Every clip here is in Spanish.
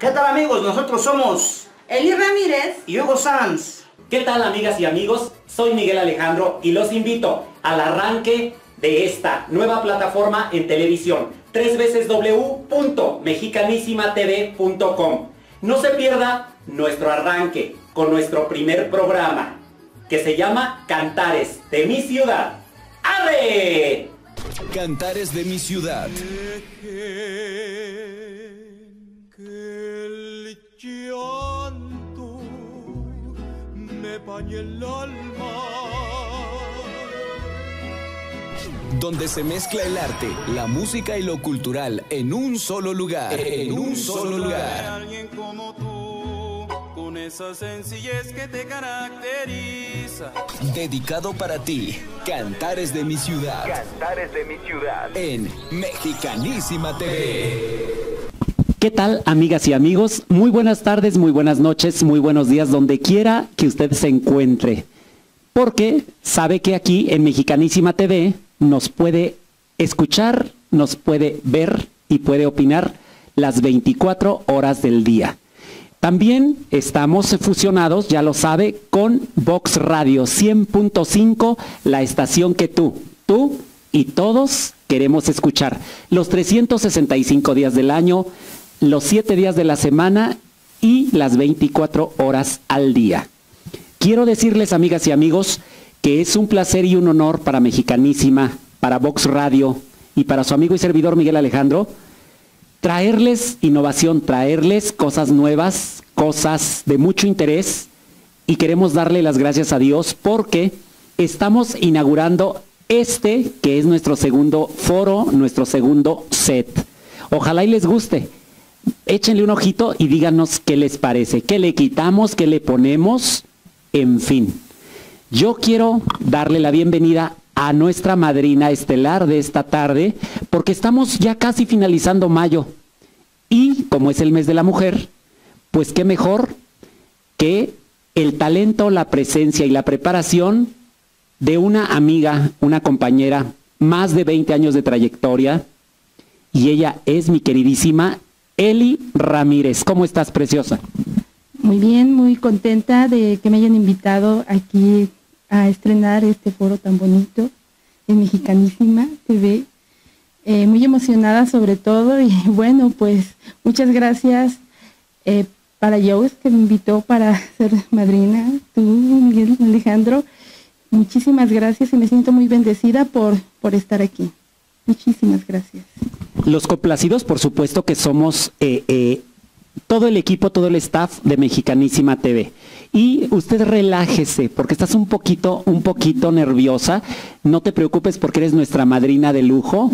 ¿Qué tal amigos? Nosotros somos Eli Ramírez y Hugo Sanz. ¿Qué tal amigas y amigos? Soy Miguel Alejandro y los invito al arranque de esta nueva plataforma en televisión www.mexicanísimatv.com No se pierda nuestro arranque con nuestro primer programa que se llama Cantares de mi ciudad. ¡Arre! Cantares de mi ciudad. El alma. Donde se mezcla el arte, la música y lo cultural en un solo lugar. En un solo lugar. Alguien como tú, con esa sencillez que te caracteriza. Dedicado para ti, Cantares de mi ciudad. Cantares de mi ciudad. En Mexicanísima TV. ¿Qué tal, amigas y amigos? Muy buenas tardes, muy buenas noches, muy buenos días, donde quiera que usted se encuentre. Porque sabe que aquí en Mexicanísima TV nos puede escuchar, nos puede ver y puede opinar las 24 horas del día. También estamos fusionados, ya lo sabe, con Vox Radio 100.5, la estación que tú, tú y todos queremos escuchar. Los 365 días del año, los siete días de la semana y las 24 horas al día. Quiero decirles, amigas y amigos, que es un placer y un honor para Mexicanísima, para Vox Radio y para su amigo y servidor Miguel Alejandro, traerles innovación, traerles cosas nuevas, cosas de mucho interés y queremos darle las gracias a Dios porque estamos inaugurando este que es nuestro segundo foro, nuestro segundo set. Ojalá y les guste échenle un ojito y díganos qué les parece, qué le quitamos, qué le ponemos, en fin. Yo quiero darle la bienvenida a nuestra madrina estelar de esta tarde, porque estamos ya casi finalizando mayo. Y como es el mes de la mujer, pues qué mejor que el talento, la presencia y la preparación de una amiga, una compañera, más de 20 años de trayectoria, y ella es mi queridísima Eli Ramírez. ¿Cómo estás, preciosa? Muy bien, muy contenta de que me hayan invitado aquí a estrenar este foro tan bonito en Mexicanísima TV. Eh, muy emocionada sobre todo y bueno, pues muchas gracias eh, para Joe que me invitó para ser madrina, tú, Miguel Alejandro. Muchísimas gracias y me siento muy bendecida por, por estar aquí. Muchísimas gracias. Los complacidos, por supuesto que somos eh, eh, todo el equipo, todo el staff de Mexicanísima TV. Y usted relájese, porque estás un poquito, un poquito nerviosa. No te preocupes porque eres nuestra madrina de lujo.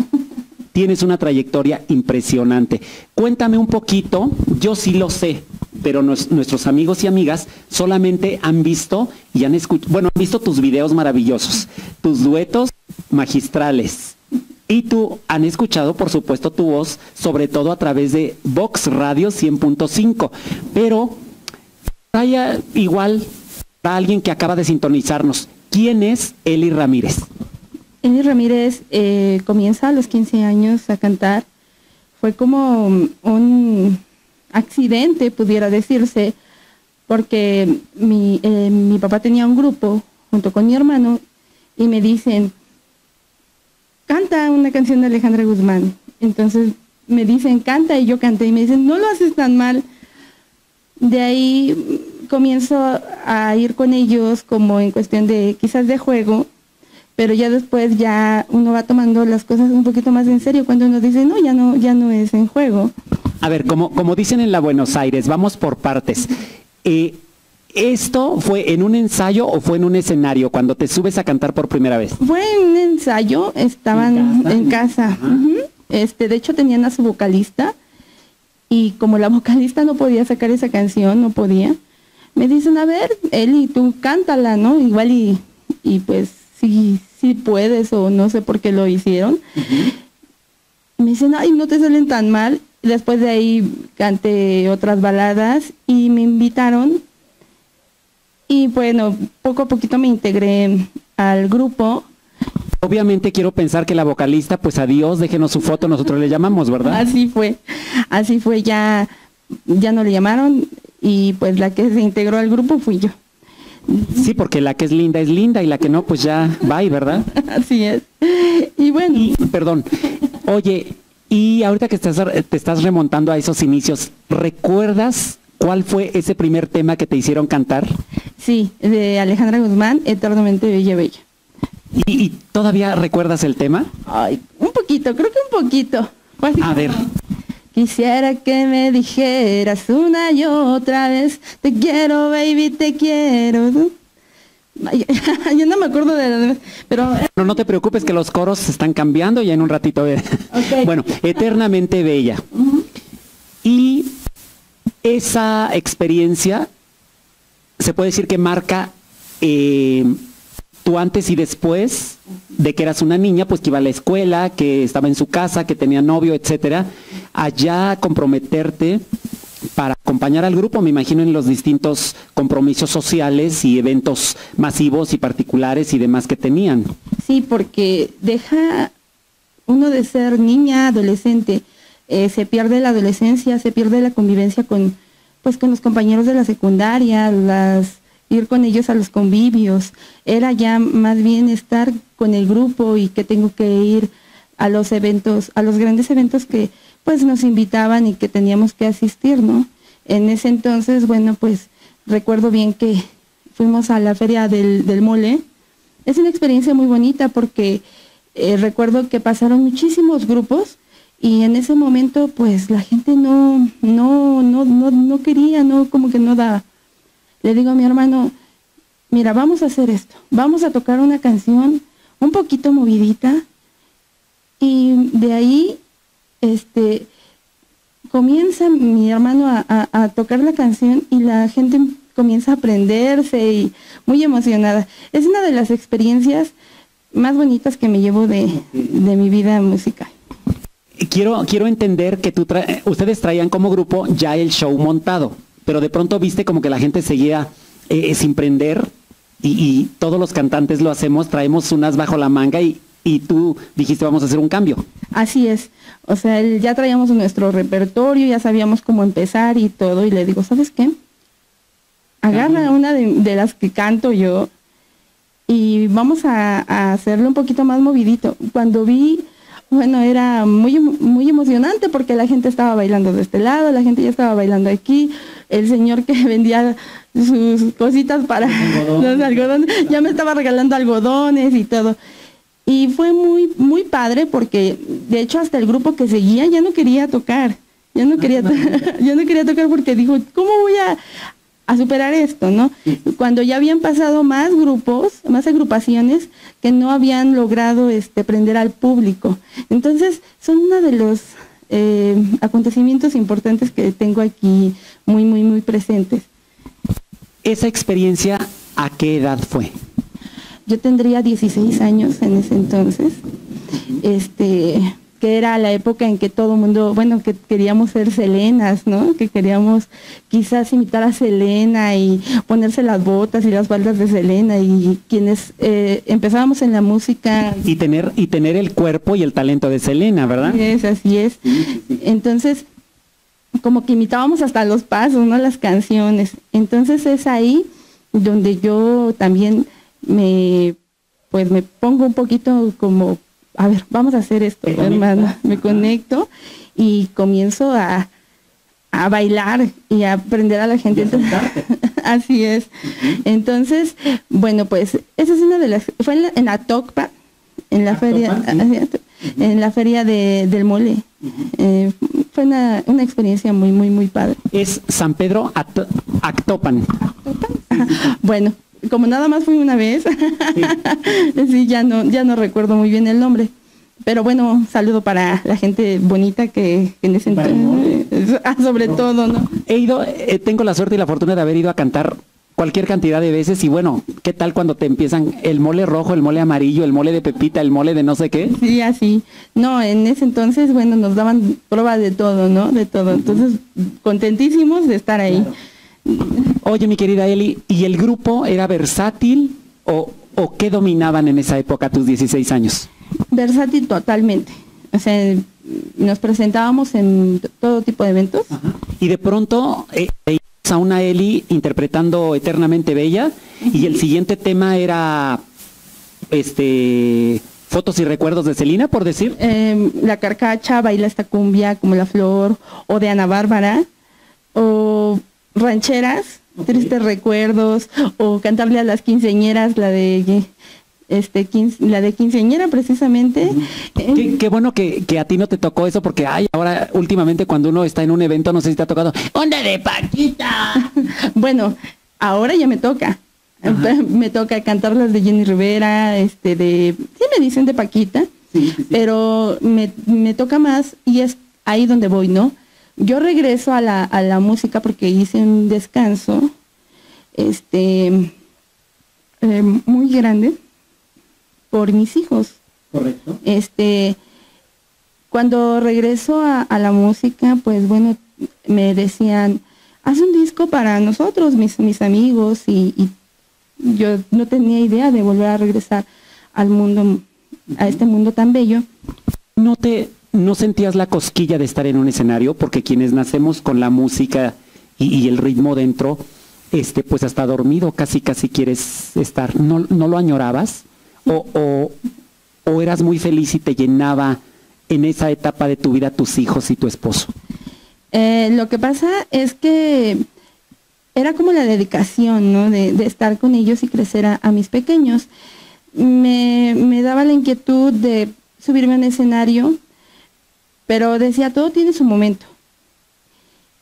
Tienes una trayectoria impresionante. Cuéntame un poquito, yo sí lo sé, pero nuestros amigos y amigas solamente han visto y han escuchado, bueno, han visto tus videos maravillosos, tus duetos magistrales y tú han escuchado, por supuesto, tu voz, sobre todo a través de Vox Radio 100.5. Pero vaya igual para alguien que acaba de sintonizarnos. ¿Quién es Eli Ramírez? Eli Ramírez eh, comienza a los 15 años a cantar. Fue como un accidente, pudiera decirse, porque eh, mi papá tenía un grupo junto con mi hermano y me dicen, una canción de Alejandra Guzmán. Entonces me dicen, canta y yo canté y me dicen, no lo haces tan mal. De ahí comienzo a ir con ellos como en cuestión de quizás de juego, pero ya después ya uno va tomando las cosas un poquito más en serio cuando uno dice, no, ya no, ya no es en juego. A ver, como, como dicen en la Buenos Aires, vamos por partes. Eh, ¿Esto fue en un ensayo o fue en un escenario cuando te subes a cantar por primera vez? Fue en un ensayo, estaban en casa. Este, de hecho tenían a su vocalista y como la vocalista no podía sacar esa canción, no podía, me dicen, a ver, Eli, tú cántala, ¿no? Igual y, y pues sí, sí puedes o no sé por qué lo hicieron. Me dicen, ay, no te salen tan mal. Después de ahí canté otras baladas y me invitaron y bueno, poco a poquito me integré al grupo. Obviamente quiero pensar que la vocalista, pues adiós, déjenos su foto, nosotros le llamamos, ¿verdad? Así fue, así fue ya. ya no le llamaron y pues la que se integró al grupo fui yo. Sí, porque la que es linda es linda y la que no, pues ya va, ¿verdad? Así es. Y bueno, Y, perdón, oye, y ahorita que estás, te estás remontando a esos inicios, ¿recuerdas cuál fue ese primer tema que te hicieron cantar? sí, de Alejandra Guzmán, Eternamente Bella Bella. ¿Y, y todavía recuerdas el tema? Ay, un poquito, creo que un poquito. A ver. Quisiera que me dijeras una y otra vez, te quiero, baby, te quiero. Yo no me acuerdo de la demás, pero No, te preocupes que los coros se están cambiando y en un ratito. eh. Ok. Bueno, eternamente bella. Y esa experiencia se puede decir que marca eh, tu antes y después de que eras una niña, pues que iba a la escuela, que estaba en su casa, que tenía novio, etcétera, allá comprometerte para acompañar al grupo, me imagino en los distintos compromisos sociales y eventos masivos y particulares y demás que tenían. sí, porque deja uno de ser niña, adolescente, eh, se pierde la adolescencia, se pierde la convivencia con, pues, con los compañeros de la secundaria, ir con ellos a los convivios, era ya más bien estar con el grupo y que tengo que ir a los eventos, a los grandes eventos que pues nos invitaban y que teníamos que asistir, ¿no? En ese entonces, bueno, pues recuerdo bien que fuimos a la feria del, del mole. Es una experiencia muy bonita porque eh, recuerdo que pasaron muchísimos grupos y en ese momento pues la gente no, no, no, no, quería, no, como que no daba. Le digo a mi hermano, mira, vamos a hacer esto, vamos a tocar una canción un poquito movidita y de ahí, este, comienza mi hermano a, tocar la canción y la gente comienza a aprenderse y muy emocionada. Es una de las experiencias más bonitas que me llevo de mi vida musical. Quiero, quiero entender que tú tra- ustedes traían como grupo ya el show montado, pero de pronto viste como que la gente seguía eh, sin prender y, y todos los cantantes lo hacemos, traemos unas bajo la manga y, y tú dijiste vamos a hacer un cambio. Así es. O sea, ya traíamos nuestro repertorio, ya sabíamos cómo empezar y todo. Y le digo, ¿sabes qué? Agarra una de, de las que canto yo y vamos a, a hacerlo un poquito más movidito. Cuando vi, bueno, era muy, muy emocionante porque la gente estaba bailando de este lado, la gente ya estaba bailando aquí. El señor que vendía sus cositas para los algodones, ya me estaba regalando algodones y todo. Y fue muy, muy padre porque de hecho hasta el grupo que seguía ya no quería tocar. Ya no quería, to- ya no quería tocar porque dijo, ¿cómo voy a, a superar esto, no? Cuando ya habían pasado más grupos, más agrupaciones que no habían logrado este prender al público. Entonces, son uno de los eh, acontecimientos importantes que tengo aquí muy, muy, muy presentes. Esa experiencia, ¿a qué edad fue? Yo tendría 16 años en ese entonces, este, que era la época en que todo el mundo, bueno, que queríamos ser Selenas, ¿no? Que queríamos quizás imitar a Selena y ponerse las botas y las faldas de Selena y quienes eh, empezábamos en la música. Y tener, y tener el cuerpo y el talento de Selena, ¿verdad? Así es, así es. Entonces, como que imitábamos hasta los pasos, ¿no? Las canciones. Entonces es ahí donde yo también me, pues me pongo un poquito como, a ver, vamos a hacer esto, hermana. Me conecto y comienzo a, a bailar y a aprender a la gente. Así es. Entonces, bueno, pues esa es una de las, fue en la, en la Tocpa, en la feria, en la feria de, del mole. Eh, fue una, una experiencia muy, muy, muy padre. Es San Pedro At- Actopan. Bueno, como nada más fui una vez, sí, ya no, ya no recuerdo muy bien el nombre. Pero bueno, saludo para la gente bonita que, que en ese entonces, ah, sobre todo, ¿no? He ido, eh, tengo la suerte y la fortuna de haber ido a cantar cualquier cantidad de veces y bueno, ¿qué tal cuando te empiezan el mole rojo, el mole amarillo, el mole de pepita, el mole de no sé qué? Sí, así. No, en ese entonces, bueno, nos daban prueba de todo, ¿no? De todo. Entonces, contentísimos de estar ahí. Oye, mi querida Eli, ¿y el grupo era versátil o, o qué dominaban en esa época tus 16 años? Versátil totalmente. O sea, nos presentábamos en todo tipo de eventos. Y de pronto eh, veías a una Eli interpretando Eternamente Bella y el siguiente tema era este fotos y recuerdos de Celina, por decir. Eh, la carcacha baila esta cumbia como la flor, o de Ana Bárbara, o rancheras, tristes recuerdos, o cantarle a las quinceñeras la de este quince- la de quinceñera precisamente. Eh, Qué, qué bueno que, que a ti no te tocó eso porque ay, ahora últimamente cuando uno está en un evento, no sé si te ha tocado, onda de Paquita. Bueno, ahora ya me toca. Me toca cantar las de Jenny Rivera, este de, sí me dicen de Paquita, pero me, me toca más y es ahí donde voy, ¿no? Yo regreso a la, a la música porque hice un descanso, este, eh, muy grande por mis hijos. Correcto. Este, cuando regreso a, a la música, pues bueno, me decían, haz un disco para nosotros, mis, mis amigos, y, y yo no tenía idea de volver a regresar al mundo, a este mundo tan bello. ¿No te no sentías la cosquilla de estar en un escenario? Porque quienes nacemos con la música y, el ritmo dentro, este, pues hasta dormido casi casi quieres estar. ¿No, no lo añorabas? O, o, ¿O eras muy feliz y te llenaba en esa etapa de tu vida tus hijos y tu esposo? Eh, lo que pasa es que era como la dedicación, ¿no? De, estar con ellos y crecer a, a mis pequeños. Me, me daba la inquietud de subirme a un escenario, pero decía, todo tiene su momento.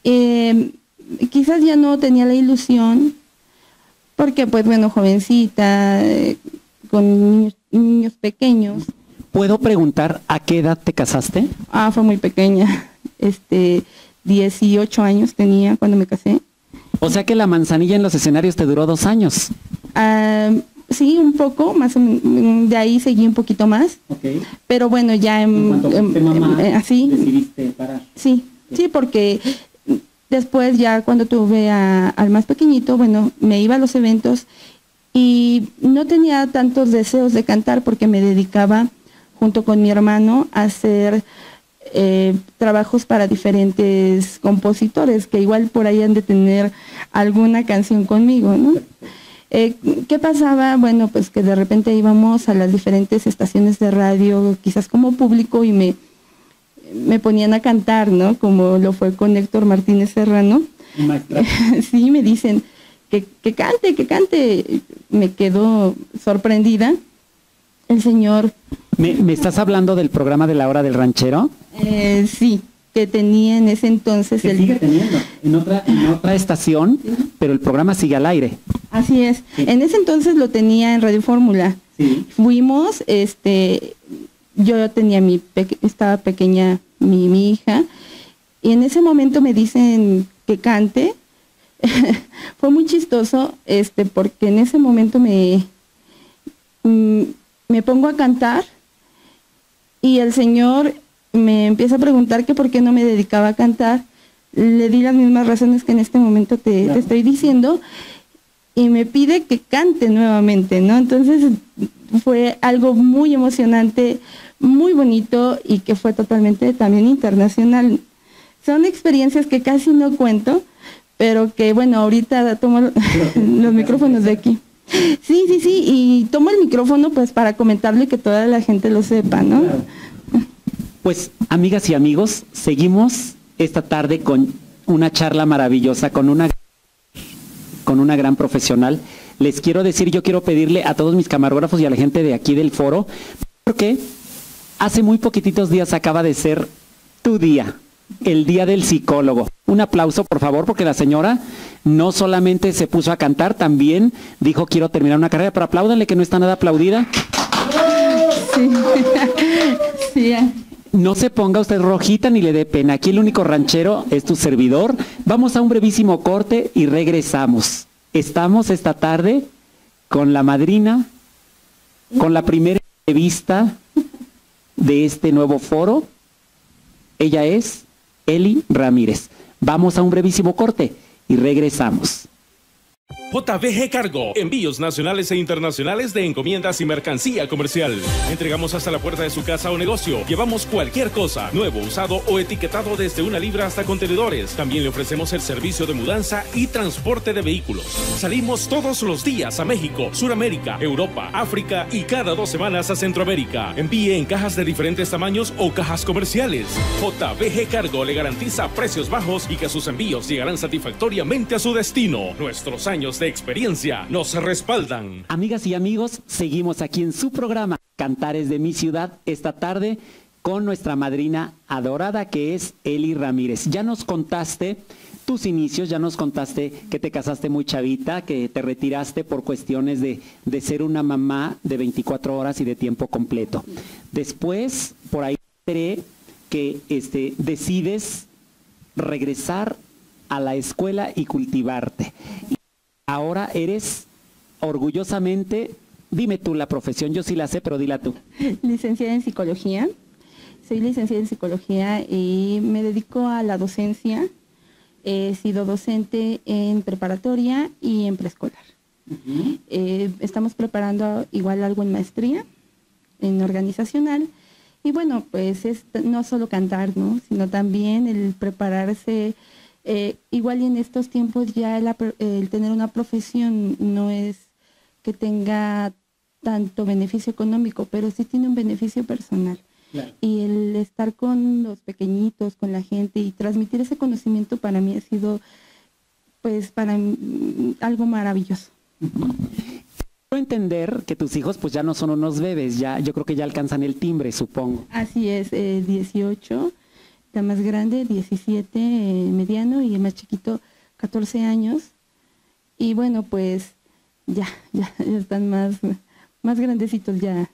Eh, quizás ya no tenía la ilusión, porque pues bueno, jovencita, eh, con niños, niños pequeños, ¿Puedo preguntar a qué edad te casaste? Ah, fue muy pequeña. Este, 18 años tenía cuando me casé. O sea que la manzanilla en los escenarios te duró dos años. Ah, sí, un poco, más o men- de ahí seguí un poquito más. Pero bueno, ya en, en- en- eh, así, decidiste parar. sí, sí, porque después ya cuando tuve a- al más pequeñito, bueno, me iba a los eventos y no tenía tantos deseos de cantar porque me dedicaba junto con mi hermano a hacer eh, trabajos para diferentes compositores que igual por ahí han de tener alguna canción conmigo, ¿no? Eh, ¿Qué pasaba? Bueno, pues que de repente íbamos a las diferentes estaciones de radio, quizás como público, y me, me ponían a cantar, ¿no? Como lo fue con Héctor Martínez Serrano. sí, me dicen que, que cante, que cante. Me quedo sorprendida. El señor, ¿Me, me estás hablando del programa de la hora del ranchero? eh, sí, que tenía en ese entonces el... teniendo en otra, en otra estación, pero el programa sigue al aire. Así es. En ese entonces lo tenía en Radio Fórmula. Sí. Fuimos, este, yo tenía mi, estaba pequeña mi, mi hija, y en ese momento me dicen que cante. Fue muy chistoso, este, porque en ese momento me, mm, me pongo a cantar y el señor me empieza a preguntar que por qué no me dedicaba a cantar. Le di las mismas razones que en este momento te, te estoy diciendo y me pide que cante nuevamente, ¿no? Entonces fue algo muy emocionante, muy bonito y que fue totalmente también internacional. Son experiencias que casi no cuento, pero que bueno, ahorita tomo los micrófonos de aquí. Sí, sí, sí, y tomo el micrófono pues para comentarle que toda la gente lo sepa, ¿no? Pues, amigas y amigos, seguimos esta tarde con una charla maravillosa, con una, con una gran profesional. Les quiero decir, yo quiero pedirle a todos mis camarógrafos y a la gente de aquí del foro, porque hace muy poquititos días acaba de ser tu día, el día del psicólogo. Un aplauso, por favor, porque la señora no solamente se puso a cantar, también dijo quiero terminar una carrera, pero apláudanle que no está nada aplaudida. Sí, sí. No se ponga usted rojita ni le dé pena. Aquí el único ranchero es tu servidor. Vamos a un brevísimo corte y regresamos. Estamos esta tarde con la madrina, con la primera entrevista de este nuevo foro. Ella es Eli Ramírez. Vamos a un brevísimo corte y regresamos. JBG Cargo, envíos nacionales e internacionales de encomiendas y mercancía comercial. Entregamos hasta la puerta de su casa o negocio. Llevamos cualquier cosa, nuevo, usado o etiquetado desde una libra hasta contenedores. También le ofrecemos el servicio de mudanza y transporte de vehículos. Salimos todos los días a México, Suramérica, Europa, África y cada dos semanas a Centroamérica. Envíe en cajas de diferentes tamaños o cajas comerciales. JBG Cargo le garantiza precios bajos y que sus envíos llegarán satisfactoriamente a su destino. Nuestros años de experiencia nos respaldan. Amigas y amigos, seguimos aquí en su programa Cantares de mi ciudad esta tarde con nuestra madrina adorada que es Eli Ramírez. Ya nos contaste tus inicios, ya nos contaste que te casaste muy chavita, que te retiraste por cuestiones de, de ser una mamá de 24 horas y de tiempo completo. Después, por ahí enteré que este, decides regresar a la escuela y cultivarte. Ahora eres orgullosamente, dime tú la profesión, yo sí la sé, pero dila tú. Licenciada en psicología. Soy licenciada en psicología y me dedico a la docencia. He sido docente en preparatoria y en preescolar. Eh, estamos preparando igual algo en maestría, en organizacional. Y bueno, pues es no solo cantar, ¿no? Sino también el prepararse. Eh, igual y en estos tiempos ya pro- el tener una profesión no es que tenga tanto beneficio económico, pero sí tiene un beneficio personal. Y el estar con los pequeñitos, con la gente y transmitir ese conocimiento para mí ha sido, pues, para mí, algo maravilloso. Quiero entender que tus hijos pues ya no son unos bebés, ya yo creo que ya alcanzan el timbre, supongo. Así es, eh, 18, la más grande, 17, eh, mediano y el más chiquito, 14 años. Y bueno, pues ya, ya, ya están más, más grandecitos ya.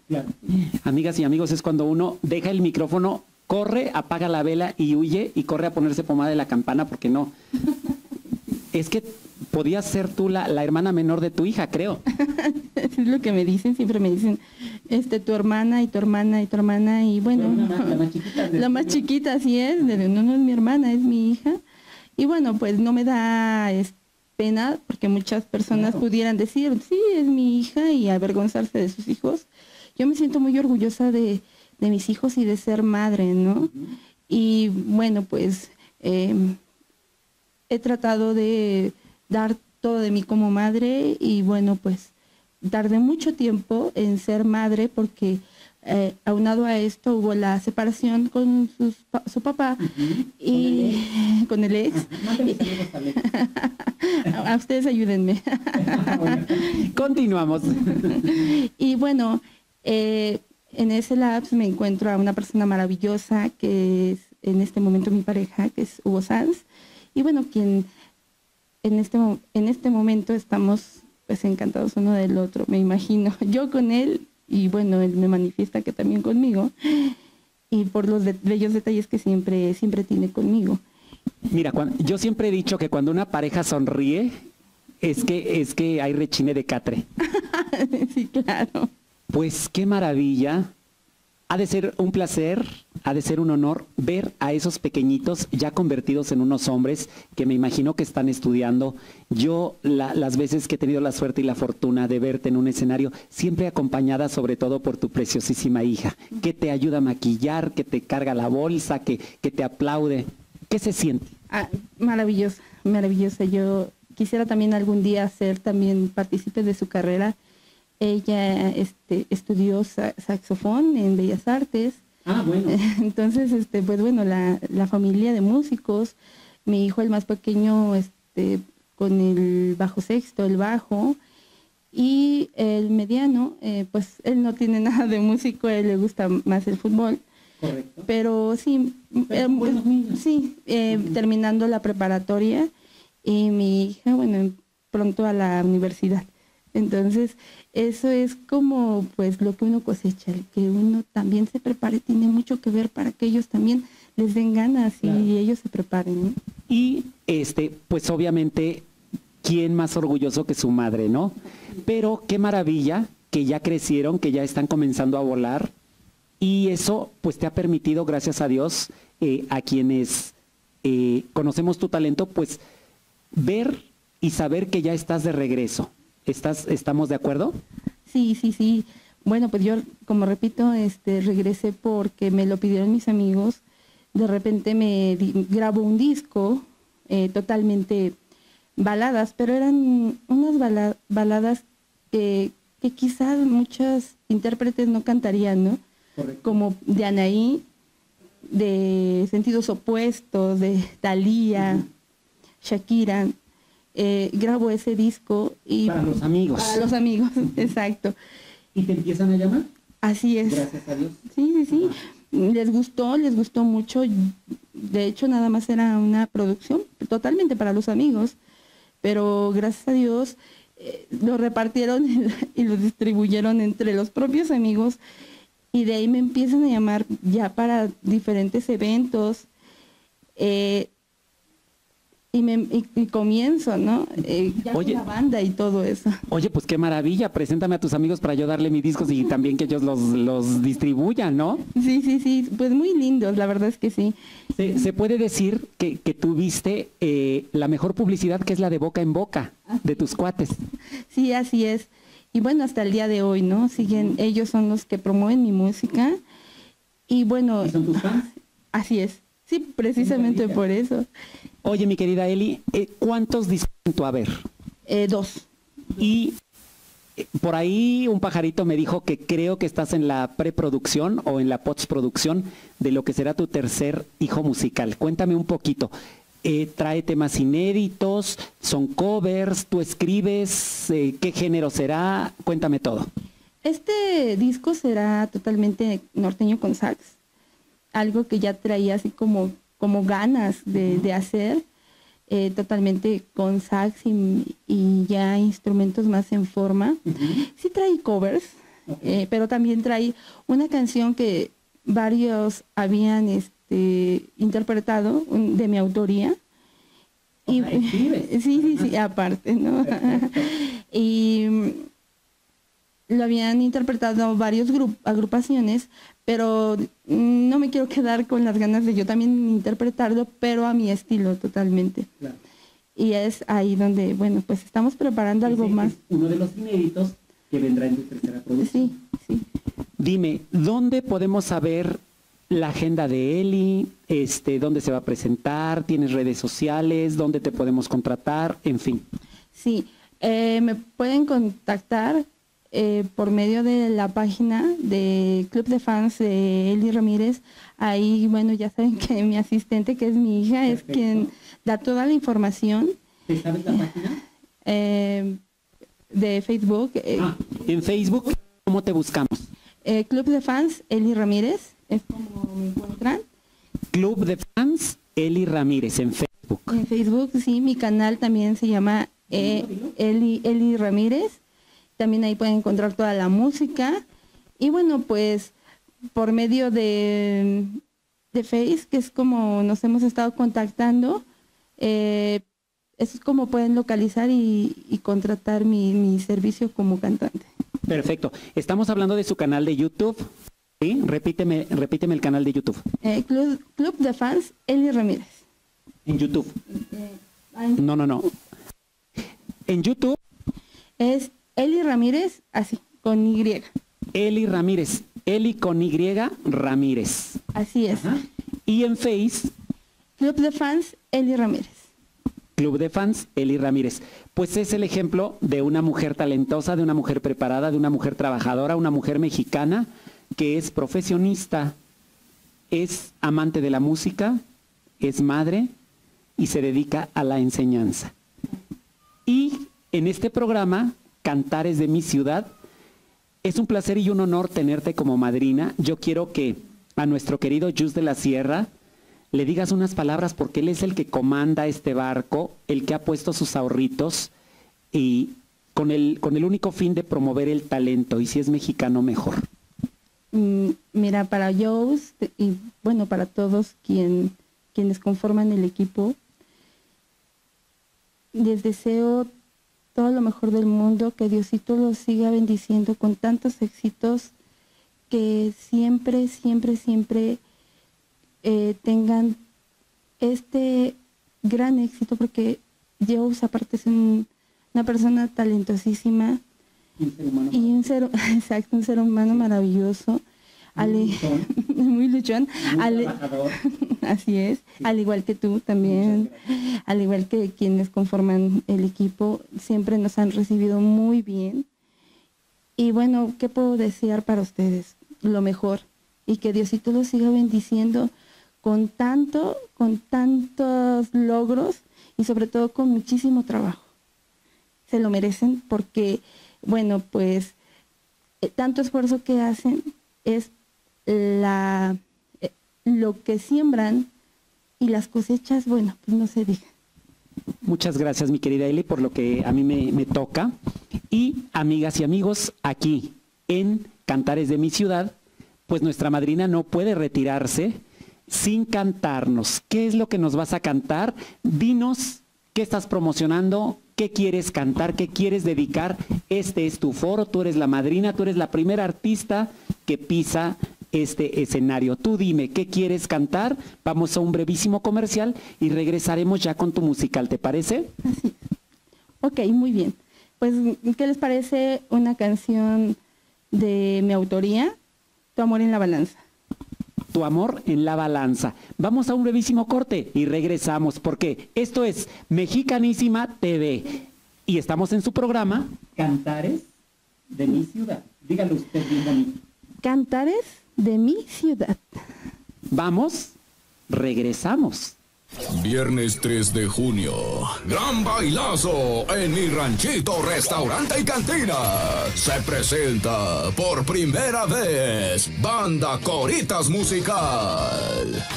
Amigas y amigos, es cuando uno deja el micrófono, corre, apaga la vela y huye y corre a ponerse pomada de la campana porque no. Es que podías ser tú la, la hermana menor de tu hija, creo. es lo que me dicen, siempre me dicen, este, tu hermana y tu hermana y tu hermana y bueno, La más chiquita la más chiquita así es, de- no, no es mi hermana, es mi hija. Y bueno, pues no me da es, pena porque muchas personas pudieran decir, sí, es mi hija y avergonzarse de sus hijos. Yo me siento muy orgullosa de, de mis hijos y de ser madre, ¿no? Y bueno, pues em, he tratado de dar todo de mí como madre y bueno, pues tardé mucho tiempo en ser madre porque eh, aunado a esto hubo la separación con sus su papá y con el ex. a, a ustedes ayúdenme. Continuamos. y bueno, eh, en ese labs me encuentro a una persona maravillosa que es en este momento mi pareja, que es Hugo Sanz. Y bueno, quien en este, en este momento estamos pues encantados uno del otro, me imagino. Yo con él y bueno, él me manifiesta que también conmigo. Y por los de- bellos detalles que siempre, siempre tiene conmigo. Mira, cuan- yo siempre he dicho que cuando una pareja sonríe, es que, es que hay rechine de catre. sí, claro. Pues qué maravilla. Ha de ser un placer, ha de ser un honor ver a esos pequeñitos ya convertidos en unos hombres que me imagino que están estudiando. Yo la- las veces que he tenido la suerte y la fortuna de verte en un escenario, siempre acompañada sobre todo por tu preciosísima hija, que te ayuda a maquillar, que te carga la bolsa, que, que te aplaude. ¿Qué se siente? Ah, maravillosa, maravillosa. Yo quisiera también algún día ser también partícipe de su carrera. Ella este, estudió sa- saxofón en Bellas Artes. Ah, bueno. Entonces, este, pues bueno, la, la familia de músicos, mi hijo el más pequeño, este, con el bajo sexto, el bajo, y el mediano, eh, pues él no tiene nada de músico, a él le gusta más el fútbol. Correcto. Pero sí, Pero eh, niños. sí, eh, terminando la preparatoria y mi hija, bueno, pronto a la universidad. Entonces, eso es como pues lo que uno cosecha, el que uno también se prepare, tiene mucho que ver para que ellos también les den ganas y ellos se preparen. ¿no? Y este, pues obviamente, ¿quién más orgulloso que su madre, no? Pero qué maravilla que ya crecieron, que ya están comenzando a volar. Y eso, pues te ha permitido, gracias a Dios, eh, a quienes eh, conocemos tu talento, pues ver y saber que ya estás de regreso. ¿Estás, ¿Estamos de acuerdo? Sí, sí, sí. Bueno, pues yo, como repito, este, regresé porque me lo pidieron mis amigos. De repente me di- grabo un disco eh, totalmente baladas, pero eran unas bala- baladas que, que quizás muchos intérpretes no cantarían, ¿no? Como de Anaí, de Sentidos Opuestos, de Thalía, Shakira. Eh, grabo ese disco y Para los amigos. para los amigos, exacto. ¿Y te empiezan a llamar? Así es. Gracias a Dios. Sí, sí, sí. Les gustó, les gustó mucho. De hecho, nada más era una producción totalmente para los amigos. Pero gracias a Dios eh, lo repartieron y lo distribuyeron entre los propios amigos. Y de ahí me empiezan a llamar ya para diferentes eventos. Eh, y, me, y, y comienzo, ¿no? Eh, ya con Oye. la banda y todo eso. Oye, pues qué maravilla. Preséntame a tus amigos para yo darle mis discos y también que ellos los, los distribuyan, ¿no? Sí, sí, sí. Pues muy lindos, la verdad es que sí. Se, se puede decir que, que tuviste eh, la mejor publicidad que es la de boca en boca de tus cuates. Sí, así es. Y bueno, hasta el día de hoy, ¿no? Siguen, ellos son los que promueven mi música. Y bueno, ¿Y son tus fans? así es. Sí, precisamente por eso. Oye, mi querida Eli, eh, ¿cuántos discos en tu haber? Eh, dos. Y eh, por ahí un pajarito me dijo que creo que estás en la preproducción o en la postproducción de lo que será tu tercer hijo musical. Cuéntame un poquito. Eh, ¿Trae temas inéditos? ¿Son covers? ¿Tú escribes? Eh, ¿Qué género será? Cuéntame todo. Este disco será totalmente norteño con sax. Algo que ya traía así como, como ganas de, de hacer. eh, totalmente con sax y, y ya instrumentos más en forma. Sí trae covers, eh, pero también trae una canción que varios habían este, interpretado de mi autoría. Escribes. sí, sí, sí, aparte, ¿no? y mm, lo habían interpretado varios grup- agrupaciones, pero mm, no me quiero quedar con las ganas de yo también interpretarlo, pero a mi estilo totalmente. Y es ahí donde, bueno, pues estamos preparando algo más. uno de los inéditos que vendrá en tu tercera Sí, sí. Dime, ¿dónde podemos saber la agenda de Eli? Este, ¿Dónde se va a presentar? ¿Tienes redes sociales? ¿Dónde te podemos contratar? En fin. Sí, eh, me pueden contactar eh, por medio de la página de Club de Fans de Eli Ramírez. Ahí, bueno, ya saben que mi asistente, que es mi hija, es quien da toda la información ¿Te sabes la página? eh, de Facebook. eh, Ah, en Facebook, ¿cómo te buscamos? eh, Club de Fans Eli Ramírez, es como me encuentran. Club de Fans Eli Ramírez en Facebook. En Facebook, sí, mi canal también se llama eh, Eli, Eli Ramírez. También ahí pueden encontrar toda la música. Y bueno, pues por medio de, de Face, que es como nos hemos estado contactando, eh, eso es como pueden localizar y, y contratar mi, mi servicio como cantante. Perfecto. Estamos hablando de su canal de YouTube. ¿Sí? Repíteme, repíteme el canal de YouTube. Eh, Club, Club de Fans Eli Ramírez. En YouTube. Eh, No, no, no. En YouTube, es Eli Ramírez, así, con Y. Eli Ramírez. Eli con Y Ramírez. Así es. Y en Face, Club de Fans Eli Ramírez. Club de Fans, Eli Ramírez. Pues es el ejemplo de una mujer talentosa, de una mujer preparada, de una mujer trabajadora, una mujer mexicana que es profesionista, es amante de la música, es madre y se dedica a la enseñanza. Y en este programa, Cantares de mi ciudad, es un placer y un honor tenerte como madrina. Yo quiero que a nuestro querido Jus de la Sierra le digas unas palabras porque él es el que comanda este barco, el que ha puesto sus ahorritos y con el, con el único fin de promover el talento y si es mexicano mejor. Mm, Mira, para Joes y bueno, para todos quien, quienes conforman el equipo, les deseo todo lo mejor del mundo, que Diosito los siga bendiciendo con tantos éxitos, que siempre, siempre, siempre eh, tengan este gran éxito, porque Joe aparte es un- una persona talentosísima y un ser, exacto, un ser humano maravilloso. Ale- muy luchón. Ale- así es, al igual que tú también, al igual que quienes conforman el equipo, siempre nos han recibido muy bien. Y bueno, ¿qué puedo desear para ustedes? Lo mejor. Y que Diosito los siga bendiciendo con tanto, con tantos logros y sobre todo con muchísimo trabajo. Se lo merecen porque, bueno, pues eh, tanto esfuerzo que hacen es eh, lo que siembran y las cosechas, bueno, pues no se diga. Muchas gracias, mi querida Eli, por lo que a mí me, me toca. Y amigas y amigos, aquí en Cantares de mi ciudad, pues nuestra madrina no puede retirarse sin cantarnos. ¿Qué es lo que nos vas a cantar? Dinos qué estás promocionando, qué quieres cantar, qué quieres dedicar. Este es tu foro, tú eres la madrina, tú eres la primera artista que pisa este escenario. Tú dime, ¿qué quieres cantar? Vamos a un brevísimo comercial y regresaremos ya con tu musical, ¿te parece? Así. Ok, muy bien. Pues, ¿qué les parece una canción de mi autoría? Tu amor en la balanza. Tu amor en la balanza. Vamos a un brevísimo corte y regresamos porque esto es Mexicanísima TV y estamos en su programa Cantares de mi ciudad. Dígalo usted bien bonito. Cantares de mi ciudad. Vamos, regresamos. Viernes 3 de junio. Gran bailazo en mi ranchito, restaurante y cantina. Se presenta por primera vez Banda Coritas Musical.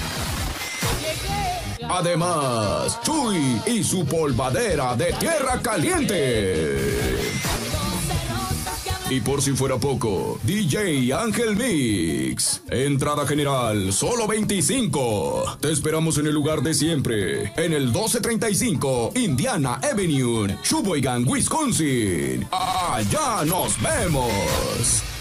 Además, Chuy y su polvadera de tierra caliente. Y por si fuera poco, DJ Ángel Mix. Entrada general, solo 25. Te esperamos en el lugar de siempre, en el 1235 Indiana Avenue, Sheboygan, Wisconsin. Allá nos vemos.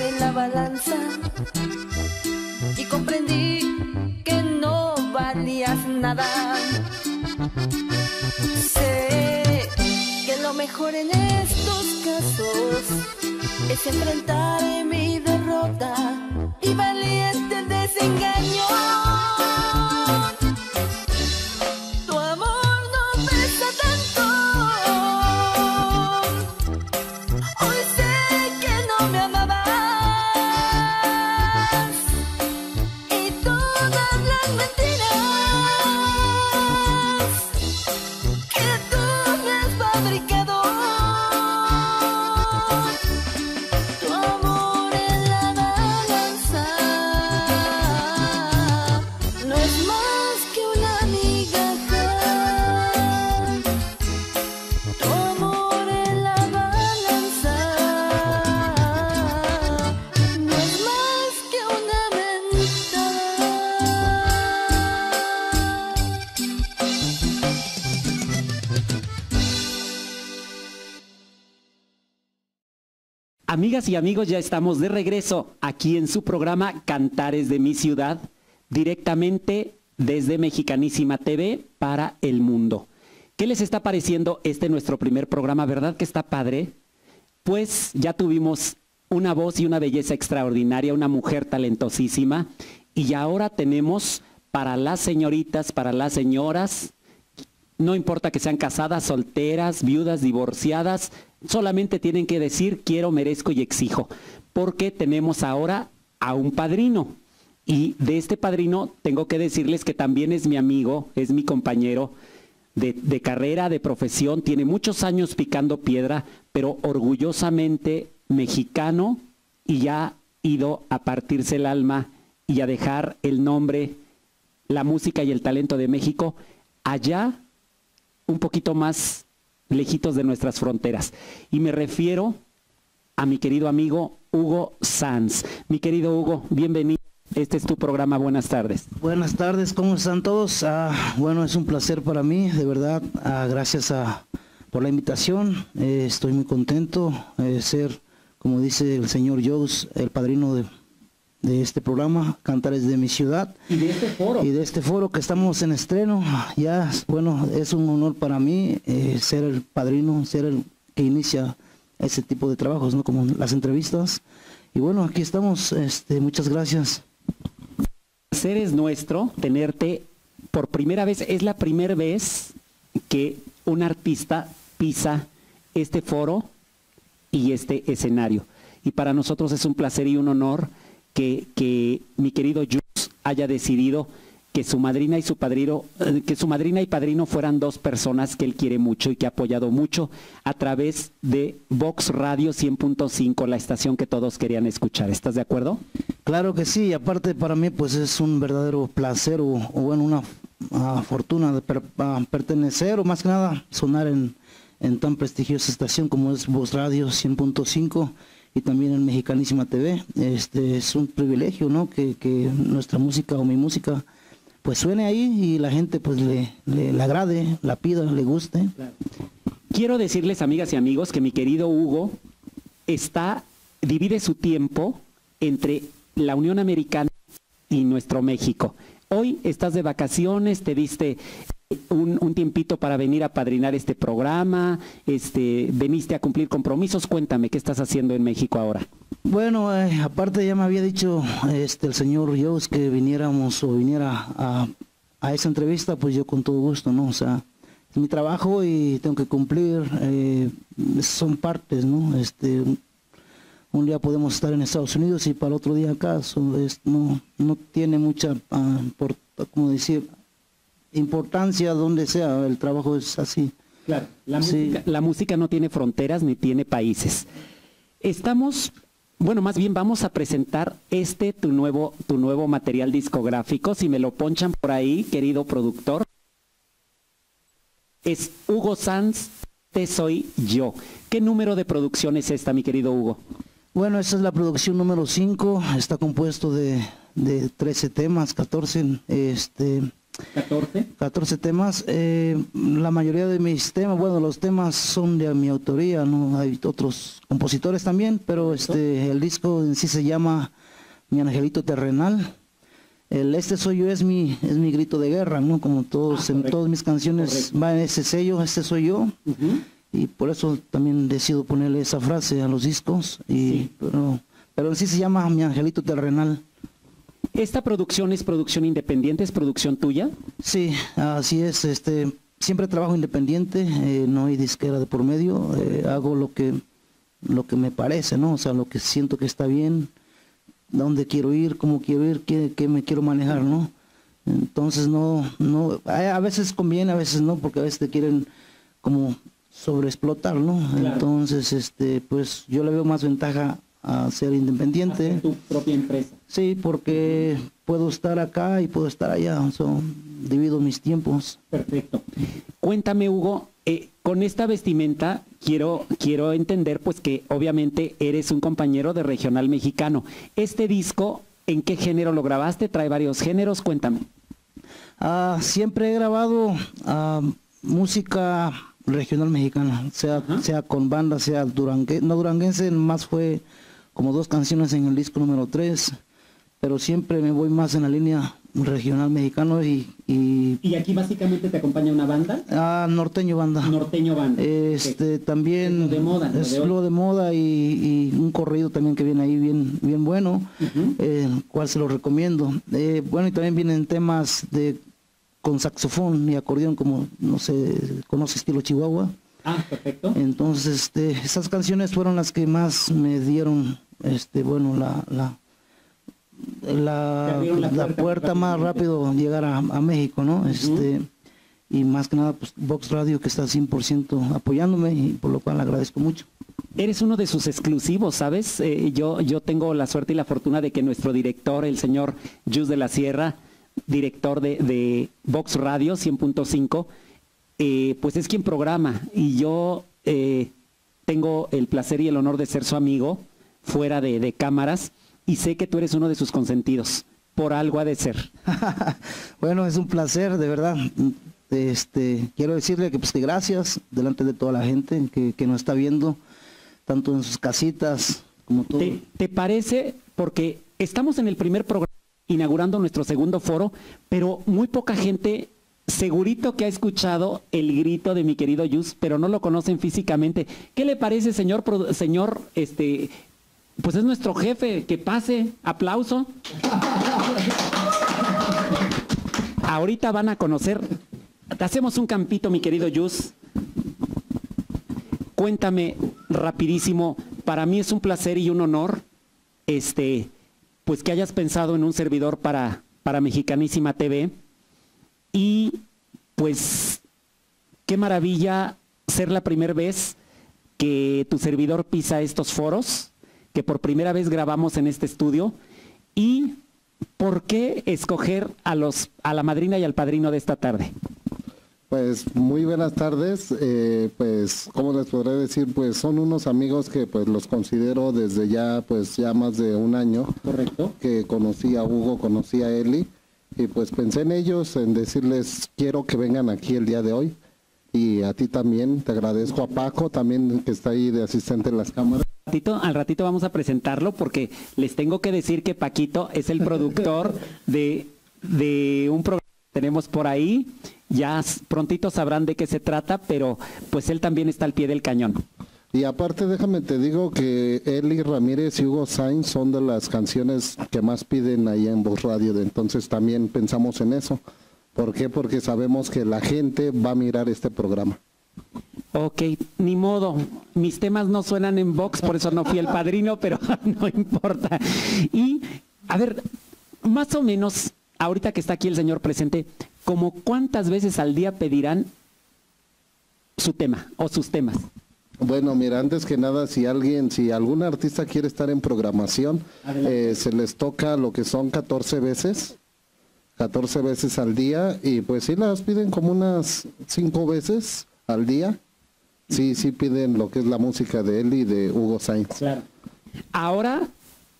En la balanza y comprendí que no valías nada. Sé que lo mejor en estos casos es enfrentar mi derrota Y amigos, ya estamos de regreso aquí en su programa Cantares de mi ciudad, directamente desde Mexicanísima TV para el mundo. ¿Qué les está pareciendo este nuestro primer programa? ¿Verdad que está padre? Pues ya tuvimos una voz y una belleza extraordinaria, una mujer talentosísima, y ahora tenemos para las señoritas, para las señoras, no importa que sean casadas, solteras, viudas, divorciadas, solamente tienen que decir quiero, merezco y exijo, porque tenemos ahora a un padrino. Y de este padrino tengo que decirles que también es mi amigo, es mi compañero de, de carrera, de profesión, tiene muchos años picando piedra, pero orgullosamente mexicano y ya ido a partirse el alma y a dejar el nombre, la música y el talento de México allá un poquito más lejitos de nuestras fronteras. Y me refiero a mi querido amigo Hugo Sanz. Mi querido Hugo, bienvenido. Este es tu programa. Buenas tardes. Buenas tardes, ¿cómo están todos? Ah, bueno, es un placer para mí, de verdad. Ah, gracias a, por la invitación. Eh, estoy muy contento de ser, como dice el señor Jones, el padrino de, de este programa, Cantares de mi ciudad. Y de este foro. Y de este foro que estamos en estreno. Ya, bueno, es un honor para mí eh, ser el padrino, ser el que inicia ese tipo de trabajos, ¿no? Como las entrevistas. Y bueno, aquí estamos. Este, muchas gracias. placer es nuestro tenerte por primera vez. Es la primera vez que un artista pisa este foro y este escenario. Y para nosotros es un placer y un honor que, mi querido Jus haya decidido que su madrina y su padrino, eh, que su madrina y padrino fueran dos personas que él quiere mucho y que ha apoyado mucho a través de Vox Radio 100.5, la estación que todos querían escuchar. ¿Estás de acuerdo? Claro que sí, aparte para mí pues es un verdadero placer o, bueno, una ah, fortuna de ah, pertenecer o más que nada sonar en, en tan prestigiosa estación como es Voz Radio 100.5 y también en Mexicanísima TV. Este es un privilegio, ¿no? Que, que nuestra música o mi música pues suene ahí y la gente pues le, le, agrade, la pida, le guste. Quiero decirles, amigas y amigos, que mi querido Hugo está, divide su tiempo entre la Unión Americana y nuestro México. Hoy estás de vacaciones, te diste un, tiempito para venir a padrinar este programa, este, veniste a cumplir compromisos. Cuéntame, ¿qué estás haciendo en México ahora? Bueno, eh, aparte ya me había dicho este el señor Jones que viniéramos o viniera a, a esa entrevista, pues yo con todo gusto, ¿no? O sea, es mi trabajo y tengo que cumplir, eh, son partes, ¿no? Este, un, día podemos estar en Estados Unidos y para el otro día acá, es- no, no tiene mucha, ah, por, como decir, importancia donde sea, el trabajo es así. Claro, la, Sí. música, la música no tiene fronteras ni tiene países. Estamos, bueno, más bien vamos a presentar este tu nuevo, tu nuevo material discográfico. Si me lo ponchan por ahí, querido productor. Es Hugo Sanz, Te Soy Yo. ¿Qué número de producción es esta, mi querido Hugo? Bueno, esa es la producción número 5, está compuesto de, de 13 temas, 14, este, 14. 14 temas. eh, la mayoría de mis temas, bueno, los temas son de mi autoría, no hay otros compositores también, pero este, el disco en sí se llama Mi Angelito Terrenal. El Este Soy Yo es mi, es mi grito de guerra, ¿no? Como todos, en correcto, todas mis canciones correcto. va en ese sello, Este Soy Yo. Y por eso también decido ponerle esa frase a los discos. Y, Sí. pero, pero en sí se llama Mi Angelito Terrenal. ¿Esta producción es producción independiente, es producción tuya? Sí, así es. Este, siempre trabajo independiente, eh, no hay disquera de por medio. eh, hago lo que, lo que me parece, ¿no? O sea, lo que siento que está bien, dónde quiero ir, cómo quiero ir, qué, qué me quiero manejar, ¿no? Entonces no, no, a a veces conviene, a veces no, porque a veces te quieren como sobreexplotar, ¿no? Entonces, este, pues yo le veo más ventaja a ser independiente. Tu propia empresa. Sí, porque puedo estar acá y puedo estar allá, so, divido mis tiempos. Perfecto. Cuéntame, Hugo, eh, con esta vestimenta quiero, quiero entender pues que obviamente eres un compañero de regional mexicano. Este disco, ¿en qué género lo grabaste? Trae varios géneros, cuéntame. Ah, siempre he grabado ah, música regional mexicana, sea, sea con banda, sea duranguense, no duranguense, más fue como dos canciones en el disco número 3, pero siempre me voy más en la línea regional mexicano y, y Y aquí básicamente te acompaña una banda, ah, norteño banda. norteño banda. Este también Es lo de moda, lo es de hoy. lo de moda y, y un corrido también que viene ahí bien bien bueno, eh, cual se lo recomiendo. Eh, bueno y también vienen temas de con saxofón y acordeón como no sé conoce estilo Chihuahua. Ah, perfecto. Entonces este, esas canciones fueron las que más me dieron este bueno la la La, la la puerta puerta más rápido llegar a, a México, ¿no? Este y más que nada pues Vox Radio que está 100% apoyándome y por lo cual le agradezco mucho. Eres uno de sus exclusivos, ¿sabes? Eh, yo, yo tengo la suerte y la fortuna de que nuestro director, el señor Jus de la Sierra, director de, de Vox Radio 100.5, eh, pues es quien programa y yo eh, tengo el placer y el honor de ser su amigo fuera de, de cámaras y sé que tú eres uno de sus consentidos. Por algo ha de ser. Bueno, es un placer, de verdad. Este, quiero decirle que pues que gracias delante de toda la gente que, que nos está viendo, tanto en sus casitas como todo. ¿Te, te parece? Porque estamos en el primer programa inaugurando nuestro segundo foro, pero muy poca gente segurito que ha escuchado el grito de mi querido Yus, pero no lo conocen físicamente. ¿Qué le parece, señor, señor, este, pues es nuestro jefe, que pase, aplauso. Ahorita van a conocer, hacemos un campito, mi querido Yus. Cuéntame rapidísimo, para mí es un placer y un honor, este, pues que hayas pensado en un servidor para, para Mexicanísima TV. Y pues qué maravilla ser la primera vez que tu servidor pisa estos foros, que por primera vez grabamos en este estudio. Y por qué escoger a los a la madrina y al padrino de esta tarde. Pues muy buenas tardes, eh, pues cómo les podré decir, pues son unos amigos que pues los considero desde ya pues ya más de un año. Correcto. Que conocí a Hugo, conocí a Eli y pues pensé en ellos, en decirles quiero que vengan aquí el día de hoy y a ti también, te agradezco a Paco también que está ahí de asistente en las cámaras. Al ratito vamos a presentarlo porque les tengo que decir que Paquito es el productor de, de un programa que tenemos por ahí. Ya prontito sabrán de qué se trata, pero pues él también está al pie del cañón. Y aparte déjame te digo que Eli Ramírez y Hugo Sainz son de las canciones que más piden ahí en Voz Radio, entonces también pensamos en eso. ¿Por qué? Porque sabemos que la gente va a mirar este programa. Ok, ni modo. Mis temas no suenan en box, por eso no fui el padrino, pero no importa. Y, a ver, más o menos, ahorita que está aquí el señor presente, como cuántas veces al día pedirán su tema o sus temas. Bueno, mira, antes que nada, si alguien, si algún artista quiere estar en programación, eh, se les toca lo que son 14 veces, 14 veces al día, y pues sí las piden como unas 5 veces al día. Sí, sí piden lo que es la música de él y de Hugo Sainz. Claro. Ahora,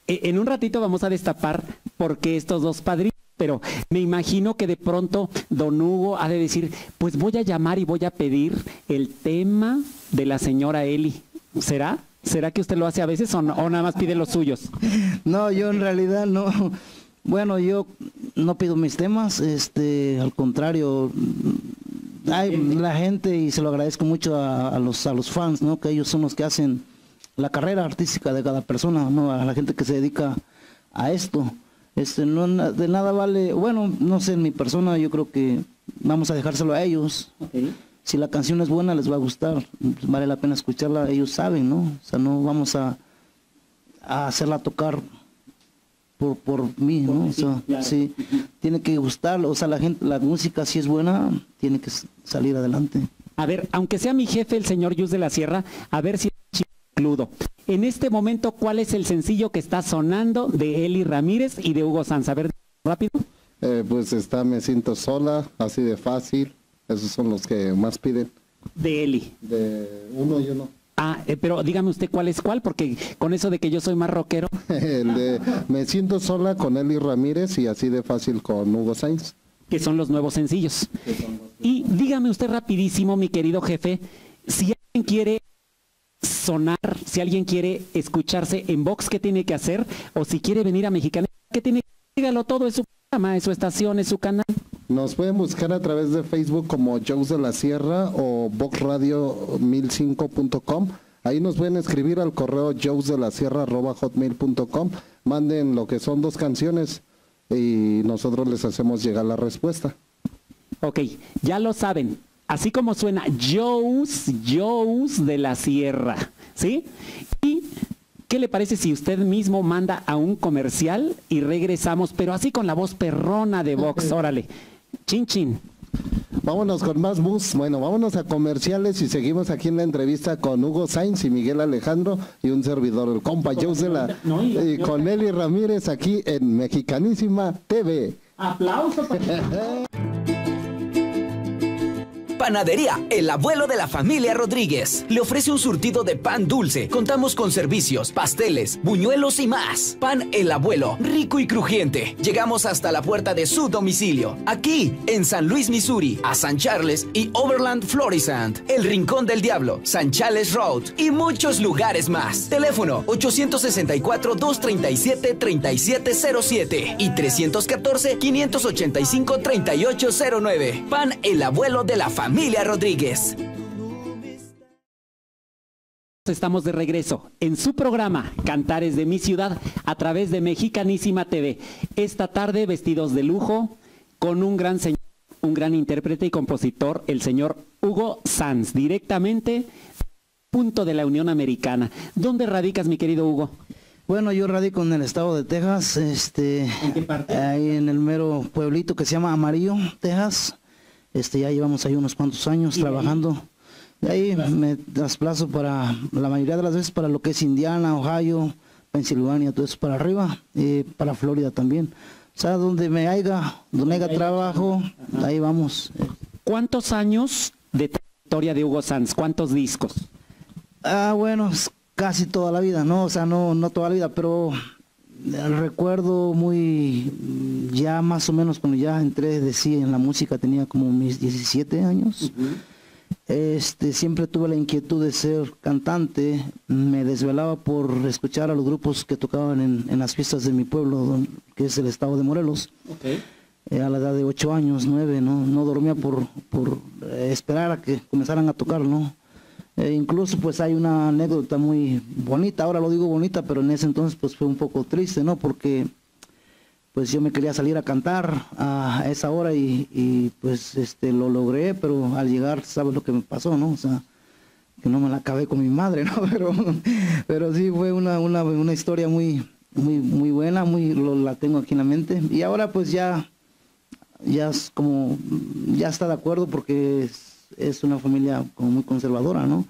e- en un ratito vamos a destapar por qué estos dos padrinos, pero me imagino que de pronto don Hugo ha de decir, pues voy a llamar y voy a pedir el tema de la señora Eli. ¿Será? ¿Será que usted lo hace a veces o, no- o nada más pide los suyos? No, yo en realidad no. Bueno, yo no pido mis temas, este, al contrario, hay la gente y se lo agradezco mucho a, a los a los fans, ¿no? Que ellos son los que hacen la carrera artística de cada persona, ¿no? A la gente que se dedica a esto. Este, no de nada vale, bueno, no sé, en mi persona yo creo que vamos a dejárselo a ellos. Si la canción es buena, les va a gustar, vale la pena escucharla, ellos saben, ¿no? O sea, no vamos a, a hacerla tocar por, por mí, ¿no? O sea, claro. sí, tiene que gustar, o sea, la gente, la música si es buena, tiene que salir adelante. A ver, aunque sea mi jefe, el señor Yus de la Sierra, a ver si es includo. En este momento, ¿cuál es el sencillo que está sonando de Eli Ramírez y de Hugo Sanz? A ver, rápido. Eh, pues está Me Siento Sola, así de fácil. Esos son los que más piden. De Eli. De uno y uno. Ah, eh, pero dígame usted cuál es cuál, porque con eso de que yo soy más rockero. El de Me Siento Sola con Eli Ramírez y así de fácil con Hugo Sainz. que son los nuevos sencillos. Y dígame usted rapidísimo, mi querido jefe, si alguien quiere sonar, si alguien quiere escucharse en Vox, ¿qué tiene que hacer? O si quiere venir a Mexicana, ¿qué tiene que hacer? Dígalo todo, es su programa, es su estación, es su canal. Nos pueden buscar a través de Facebook como Joes de la Sierra o voxradio1005.com. Ahí nos pueden escribir al correo joesdelasierra.hotmail.com. Manden lo que son dos canciones y nosotros les hacemos llegar la respuesta. Ok, ya lo saben. Así como suena Joes, Joes de la Sierra, ¿sí? Y ¿qué le parece si usted mismo manda a un comercial y regresamos, pero así con la voz perrona de Vox, órale. Chin chin. Vámonos con más bus. Bueno, vámonos a comerciales y seguimos aquí en la entrevista con Hugo Sainz y Miguel Alejandro y un servidor, el compa Joe de la, y con Eli Ramírez aquí en Mexicanísima TV. Aplausos. Panadería El Abuelo de la Familia Rodríguez. Le ofrece un surtido de pan dulce. Contamos con servicios, pasteles, buñuelos y más. Pan El Abuelo, rico y crujiente. Llegamos hasta la puerta de su domicilio. Aquí, en San Luis, Missouri, a San Charles y Overland, Florissant. El Rincón del Diablo, San Charles Road y muchos lugares más. Teléfono 864-237-3707 y 314-585-3809. Pan El Abuelo de la Familia Rodríguez. Estamos de regreso en su programa Cantares de mi ciudad a través de Mexicanísima TV. Esta tarde vestidos de lujo con un gran señor, un gran intérprete y compositor, el señor Hugo Sanz, directamente punto de la Unión Americana. ¿Dónde radicas, mi querido Hugo? Bueno, yo radico en el estado de Texas, este, ¿En qué parte? ahí en el mero pueblito que se llama Amarillo, Texas. Este, ya llevamos ahí unos cuantos años trabajando. De ahí me desplazo para, la mayoría de las veces para lo que es Indiana, Ohio, Pensilvania, todo eso para arriba, y para Florida también. O sea, donde me haya, donde haya trabajo, ahí vamos. ¿Cuántos años de trayectoria de Hugo Sanz? ¿Cuántos discos? Ah, bueno, casi toda la vida, ¿no? O sea, no, no toda la vida, pero recuerdo muy, ya más o menos cuando ya entré de sí en la música, tenía como mis 17 años. Este, siempre tuve la inquietud de ser cantante, me desvelaba por escuchar a los grupos que tocaban en, en las fiestas de mi pueblo, que es el estado de Morelos. Eh, a la edad de 8 años, 9, no, no dormía por, por eh, esperar a que comenzaran a tocar, ¿no? Eh, incluso pues hay una anécdota muy bonita, ahora lo digo bonita, pero en ese entonces pues fue un poco triste, ¿no? Porque pues yo me quería salir a cantar a esa hora y, pues este lo logré, pero al llegar, ¿sabes lo que me pasó, no? O sea, que no me la acabé con mi madre, ¿no? Pero, pero sí fue una, una, una historia muy, muy, muy buena, muy, lo, la tengo aquí en la mente. Y ahora pues ya, ya es como, ya está de acuerdo porque es, una familia como muy conservadora, ¿no?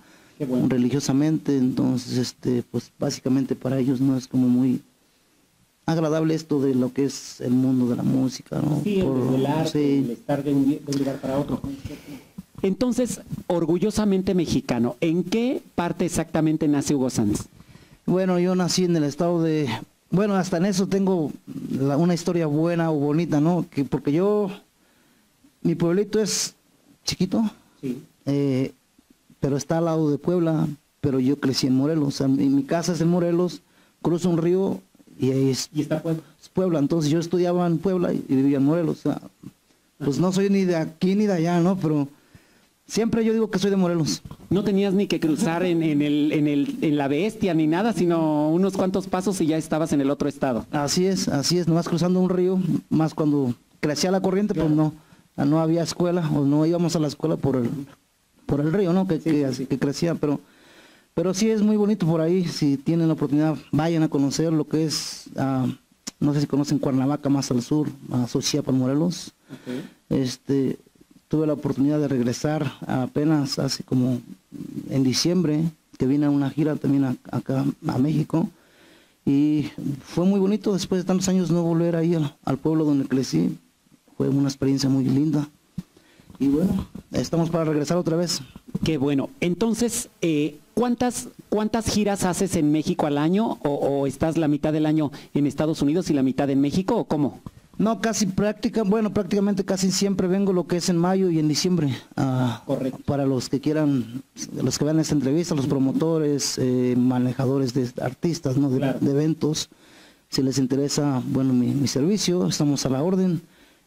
Religiosamente, entonces, este, pues básicamente para ellos no es como muy agradable esto de lo que es el mundo de la música, ¿no? Sí, el desvelarte, sí. el estar de un, de un lugar para otro. Entonces, orgullosamente mexicano, ¿en qué parte exactamente nace Hugo Sanz? Bueno, yo nací en el estado de... Bueno, hasta en eso tengo la- una historia buena o bonita, ¿no? Que porque yo... Mi pueblito es chiquito, eh, pero está al lado de Puebla, pero yo crecí en Morelos. O sea, mi, casa es en Morelos, cruzo un río y ahí es, está Puebla. es Puebla. Entonces yo estudiaba en Puebla y, vivía en Morelos. O sea, pues no soy ni de aquí ni de allá, ¿no? Pero siempre yo digo que soy de Morelos. No tenías ni que cruzar en, en el, en, el, en la bestia ni nada, sino unos cuantos pasos y ya estabas en el otro estado. Así es, así es, nomás cruzando un río, más cuando crecía la corriente, pues no, no había escuela, o no íbamos a la escuela por el, por el río, ¿no? Que, que, que crecía, pero, pero sí es muy bonito por ahí, si tienen la oportunidad, vayan a conocer lo que es, ah, no sé si conocen Cuernavaca más al sur, a Xochiapan, Morelos. Este, tuve la oportunidad de regresar apenas hace como en diciembre, que vine a una gira también a- acá a México. Y fue muy bonito después de tantos años no volver ahí al, al pueblo donde crecí. Fue una experiencia muy linda. Y bueno, estamos para regresar otra vez. Qué bueno. Entonces, eh, ¿cuántas, ¿cuántas giras haces en México al año? O, o estás la mitad del año en Estados Unidos y la mitad en México? ¿O cómo? No, casi práctica, bueno, prácticamente casi siempre vengo lo que es en mayo y en diciembre. ah, Para los que quieran, los que vean esta entrevista, los promotores, eh, manejadores de artistas, ¿no? De, de eventos. Si les interesa, bueno, mi, mi servicio, estamos a la orden.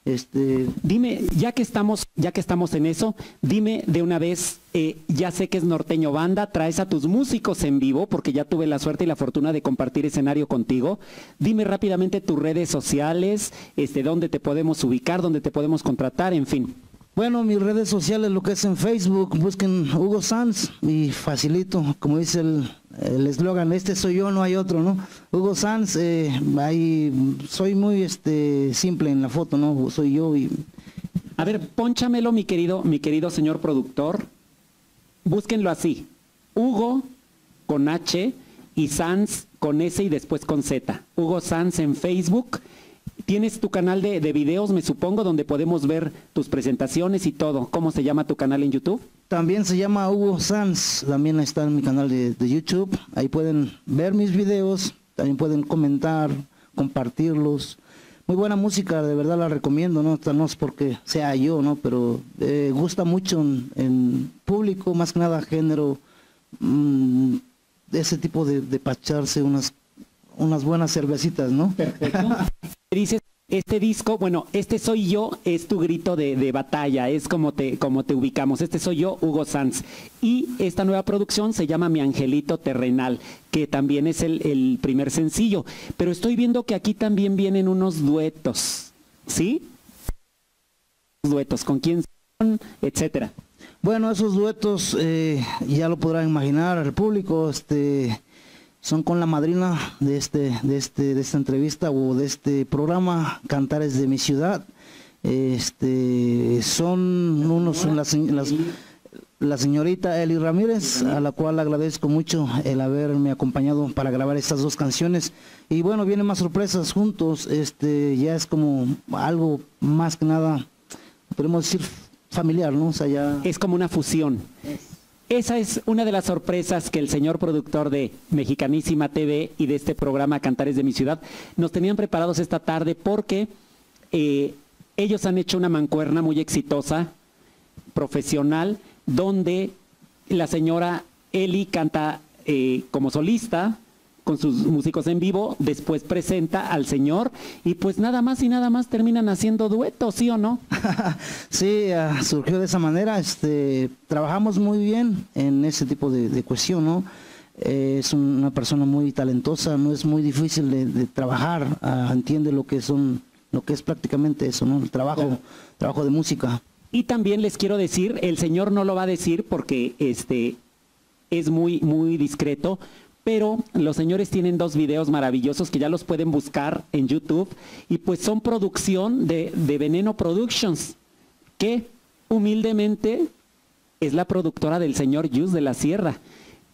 Este, Dime, ya que estamos, ya que estamos en eso, dime de una vez, eh, ya sé que es norteño banda, traes a tus músicos en vivo, porque ya tuve la suerte y la fortuna de compartir escenario contigo. Dime rápidamente tus redes sociales, este, dónde te podemos ubicar, dónde te podemos contratar, en fin. Bueno, mis redes sociales, lo que es en Facebook, busquen Hugo Sanz y facilito, como dice el eslogan, este soy yo, no hay otro, ¿no? Hugo Sanz, eh, ahí soy muy este simple en la foto, ¿no? Soy yo y... A ver, pónchamelo, mi querido, mi querido señor productor. Búsquenlo así. Hugo con H y Sanz con S y después con Z. Hugo Sanz en Facebook. Tienes tu canal de, de videos, me supongo, donde podemos ver tus presentaciones y todo. ¿Cómo se llama tu canal en YouTube? También se llama Hugo Sanz, también está en mi canal de, de YouTube. Ahí pueden ver mis videos, también pueden comentar, compartirlos. Muy buena música, de verdad la recomiendo, ¿no? No es porque sea yo, ¿no? Pero eh, gusta mucho en, público, más que nada género, mm, ese tipo de, de pacharse unas, unas buenas cervecitas, ¿no? Dices, este disco, bueno, este soy yo, es tu grito de, de batalla, es como te, como te ubicamos. Este soy yo, Hugo Sanz. Y esta nueva producción se llama Mi Angelito Terrenal, que también es el, el primer sencillo. Pero estoy viendo que aquí también vienen unos duetos, ¿sí? Duetos, ¿con quién son? Etcétera. Bueno, esos duetos eh, ya lo podrán imaginar el público, este son con la madrina de este, de este, de esta entrevista o de este programa, Cantares de mi ciudad. Este son unos las, las- la señorita Eli Ramírez, a la cual agradezco mucho el haberme acompañado para grabar estas dos canciones. Y bueno, vienen más sorpresas juntos, este ya es como algo más que nada, podemos decir familiar, ¿no? O sea, ya Es como una fusión. Esa es una de las sorpresas que el señor productor de Mexicanísima TV y de este programa Cantares de mi ciudad nos tenían preparados esta tarde porque eh, ellos han hecho una mancuerna muy exitosa, profesional, donde la señora Eli canta eh, como solista con sus músicos en vivo, después presenta al señor y pues nada más y nada más terminan haciendo duetos, ¿sí o no? Sí, ah, surgió de esa manera. Este, trabajamos muy bien en ese tipo de, de cuestión, ¿no? Eh, es una persona muy talentosa, no es muy difícil de, de trabajar, ah, entiende lo que son, lo que es prácticamente eso, ¿no? El trabajo, trabajo de música. Y también les quiero decir, el señor no lo va a decir porque este es muy muy discreto, pero los señores tienen dos videos maravillosos que ya los pueden buscar en YouTube y pues son producción de, Veneno Productions, que humildemente es la productora del señor Yus de la Sierra.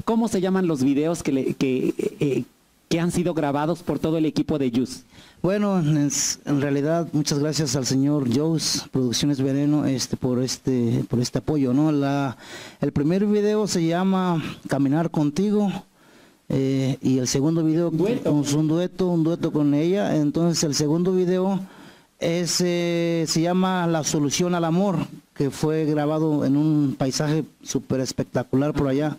¿Cómo se llaman los videos que, que, eh, que han sido grabados por todo el equipo de Yus? Bueno, en realidad muchas gracias al señor Joes Producciones Veneno este por este por este apoyo, ¿no? El primer video se llama Caminar contigo eh, y el segundo video es un dueto, un dueto con ella. Entonces el segundo video es eh, se llama La solución al amor, que fue grabado en un paisaje súper espectacular por allá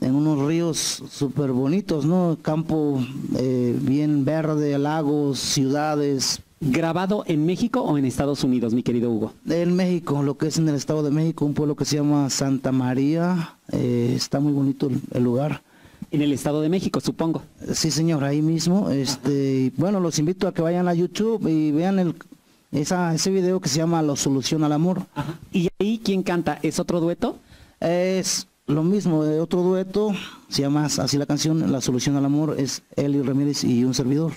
en unos ríos súper bonitos, ¿no? Campo eh, bien verde, lagos, ciudades. ¿Grabado en México o en Estados Unidos, mi querido Hugo? En México, lo que es en el Estado de México, un pueblo que se llama Santa María. está muy bonito el, el lugar. En el Estado de México, supongo. Sí, señor, ahí mismo. Este, bueno, los invito a que vayan a YouTube y vean el, esa, ese video que se llama La solución al amor. ¿Y ahí quién canta? ¿Es otro dueto? Es lo mismo, eh, otro dueto, se llama así la canción, La solución al amor, es Eli Ramírez y un servidor.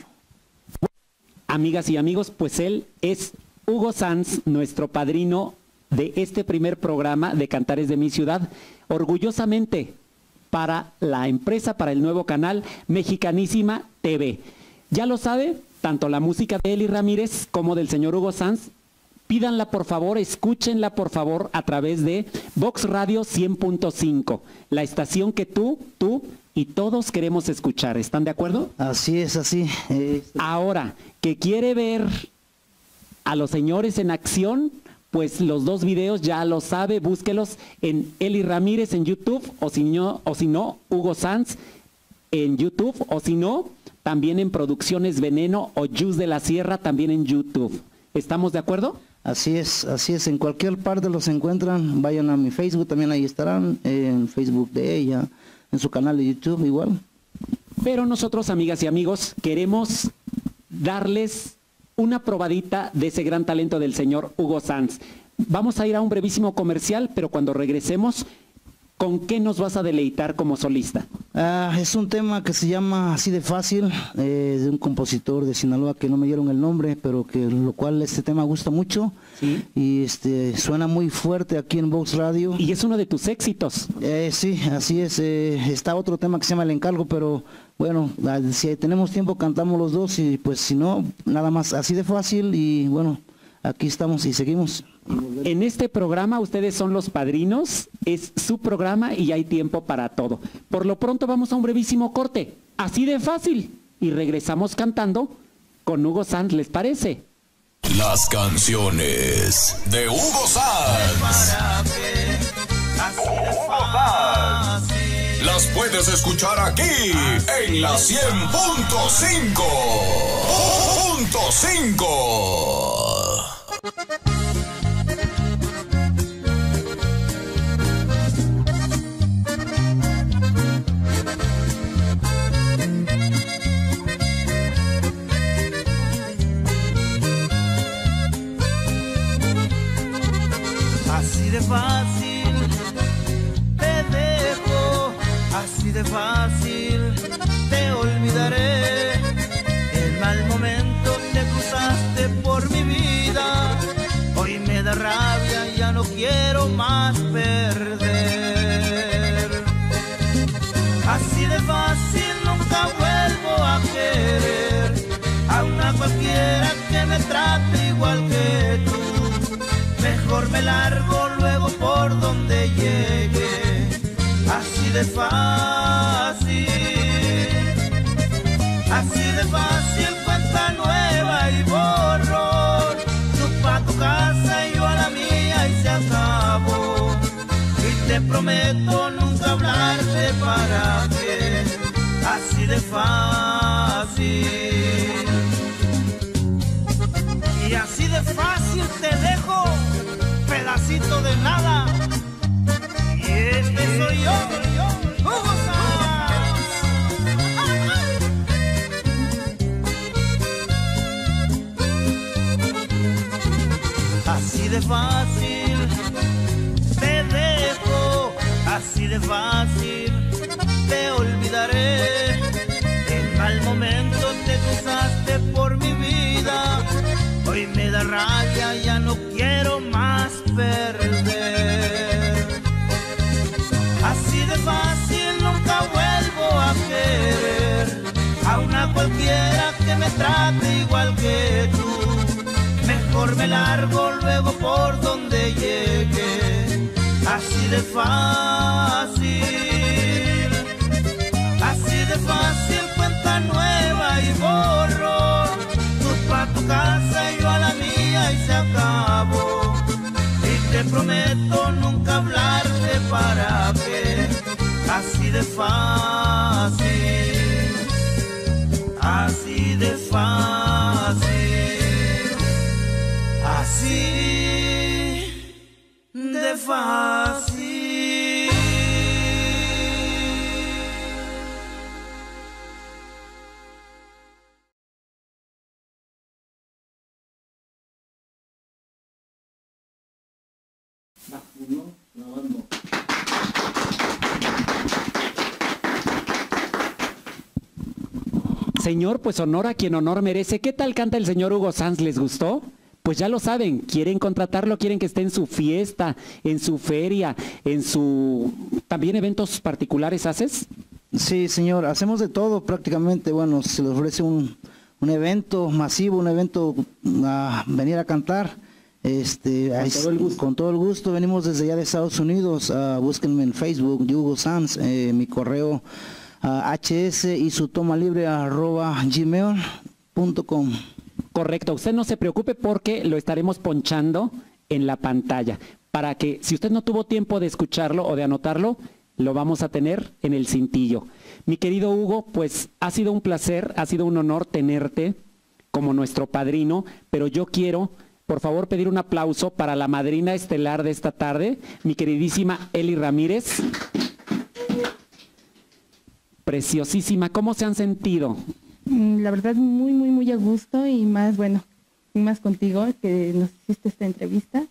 Amigas y amigos, pues él es Hugo Sanz, nuestro padrino de este primer programa de Cantares de mi ciudad, orgullosamente para la empresa, para el nuevo canal Mexicanísima TV. Ya lo sabe, tanto la música de Eli Ramírez como del señor Hugo Sanz, pídanla por favor, escúchenla por favor a través de Vox Radio 100.5, la estación que tú, tú y todos queremos escuchar. ¿Están de acuerdo? Así es, así. Ahora, que quiere ver A los señores en acción, pues los dos videos ya lo sabe, búsquelos en Eli Ramírez en YouTube o si no, o si no Hugo Sanz en YouTube o si no, también en Producciones Veneno o Juice de la Sierra también en YouTube. ¿Estamos de acuerdo? Así es, así es. En cualquier parte los encuentran. Vayan a mi Facebook, también ahí estarán. En Facebook de ella, en su canal de YouTube igual. Pero nosotros, amigas y amigos, queremos darles una probadita de ese gran talento del señor Hugo Sanz. Vamos a ir a un brevísimo comercial, pero cuando regresemos, ¿con qué nos vas a deleitar como solista? Ah, es un tema que se llama Así de Fácil, eh, de un compositor de Sinaloa que no me dieron el nombre, pero que lo cual este tema gusta mucho. Y este suena muy fuerte aquí en Vox Radio. Y es uno de tus éxitos. Eh, sí, así es. eh, está otro tema que se llama El Encargo, pero bueno, ah, si tenemos tiempo cantamos los dos y pues si no, nada más así de fácil y bueno, aquí estamos y seguimos. En este programa ustedes son los padrinos, es su programa y hay tiempo para todo. Por lo pronto vamos a un brevísimo corte, así de fácil, y regresamos cantando con Hugo Sanz, ¿les parece? Las canciones de Hugo Sanz. Las puedes escuchar aquí en la 100.5. Punto 5. Así de fácil te dejo, así de fácil te olvidaré. Quiero más perder. Así de fácil nunca vuelvo a querer a una cualquiera que me trate igual que tú. Mejor me largo luego por donde llegue, así de fácil, así de fácil, cuenta nueva y borrón. Prometo nunca hablarte para que, así de fácil. Y así de fácil te dejo, pedacito de nada. Y este soy yo, Hugo Sanz. Así de fácil de fácil te olvidaré. En mal momento te cruzaste por mi vida. Hoy me da rabia, ya no quiero más perder. Así de fácil nunca vuelvo a querer a una cualquiera que me trate igual que tú. Mejor me largo luego por donde. Así de fácil, así de fácil, cuenta nueva y borro. Tú pa' tu casa y yo a la mía y se acabó. Y te prometo nunca hablarte para que así de fácil, así de fácil, así de Señor, pues honor a quien honor merece. ¿Qué tal canta el señor Hugo Sanz? ¿Les gustó? Pues ya lo saben, quieren contratarlo, quieren que esté en su fiesta, en su feria, en su... ¿También eventos particulares haces? Sí, señor, hacemos de todo prácticamente. Bueno, se le ofrece un, un evento masivo, un evento a venir a cantar. Este, Con todo el gusto. con todo el gusto. Venimos desde allá de Estados Unidos. ah, búsquenme en Facebook, Hugo Sanz, eh, mi correo hs y su toma libre arroba gmail.com. Correcto, usted no se preocupe porque lo estaremos ponchando en la pantalla para que si usted no tuvo tiempo de escucharlo o de anotarlo, lo vamos a tener en el cintillo. Mi querido Hugo, pues ha sido un placer, ha sido un honor tenerte como nuestro padrino, pero yo quiero, por favor, pedir un aplauso para la madrina estelar de esta tarde, mi queridísima Eli Ramírez. Preciosísima, ¿cómo se han sentido? Mm, La verdad, muy, muy, muy a gusto y más, bueno, y más contigo que nos hiciste esta entrevista.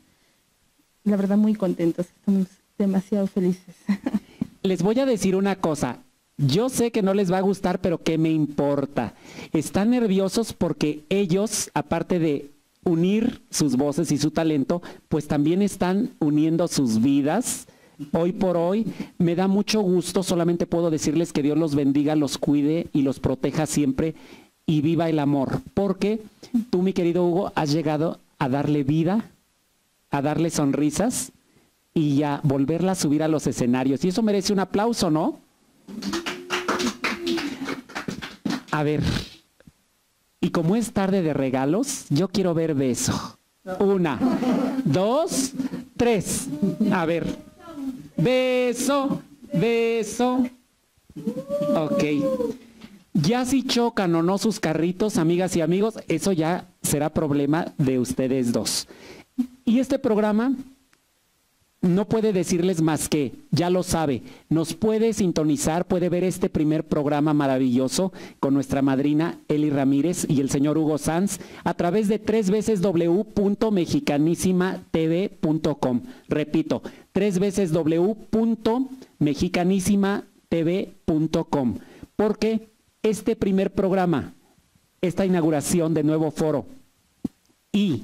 La verdad, muy contentos, estamos demasiado felices. Les voy a decir una cosa. Yo sé que no les va a gustar, pero ¿qué me importa? Están nerviosos porque ellos, aparte de unir sus voces y su talento, pues también están uniendo sus vidas. Hoy por hoy me da mucho gusto, solamente puedo decirles que Dios los bendiga, los cuide y los proteja siempre y viva el amor, porque tú, mi querido Hugo, has llegado a darle vida, a darle sonrisas y a volverla a subir a los escenarios. Y eso merece un aplauso, ¿no? A ver, y como es tarde de regalos, yo quiero ver beso. Una, dos, tres. A ver. Beso, beso. Ok. Ya si chocan o no sus carritos, amigas y amigos, eso ya será problema de ustedes dos. Y este programa no puede decirles más que, ya lo sabe, nos puede sintonizar, puede ver este primer programa maravilloso con nuestra madrina Eli Ramírez y el señor Hugo Sanz a través de tres veces w.mexicanísimatv.com. Repito, tres veces w.mexicanísimatv.com. Porque este primer programa, esta inauguración de nuevo foro y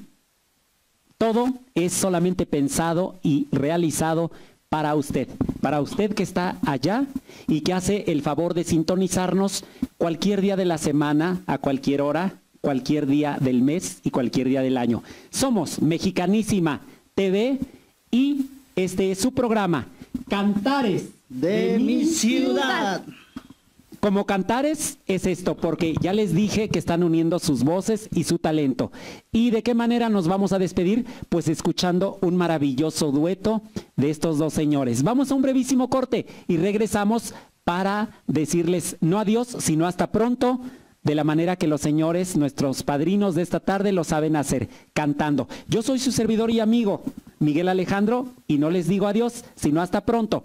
todo es solamente pensado y realizado para usted, para usted que está allá y que hace el favor de sintonizarnos cualquier día de la semana, a cualquier hora, cualquier día del mes y cualquier día del año. Somos Mexicanísima TV y este es su programa, Cantares De mi ciudad. Como cantares es esto, porque ya les dije que están uniendo sus voces y su talento. ¿Y de qué manera nos vamos a despedir? Pues escuchando un maravilloso dueto de estos dos señores. Vamos a un brevísimo corte y regresamos para decirles no adiós, sino hasta pronto, de la manera que los señores, nuestros padrinos de esta tarde, lo saben hacer, cantando. Yo soy su servidor y amigo, Miguel Alejandro, y no les digo adiós, sino hasta pronto.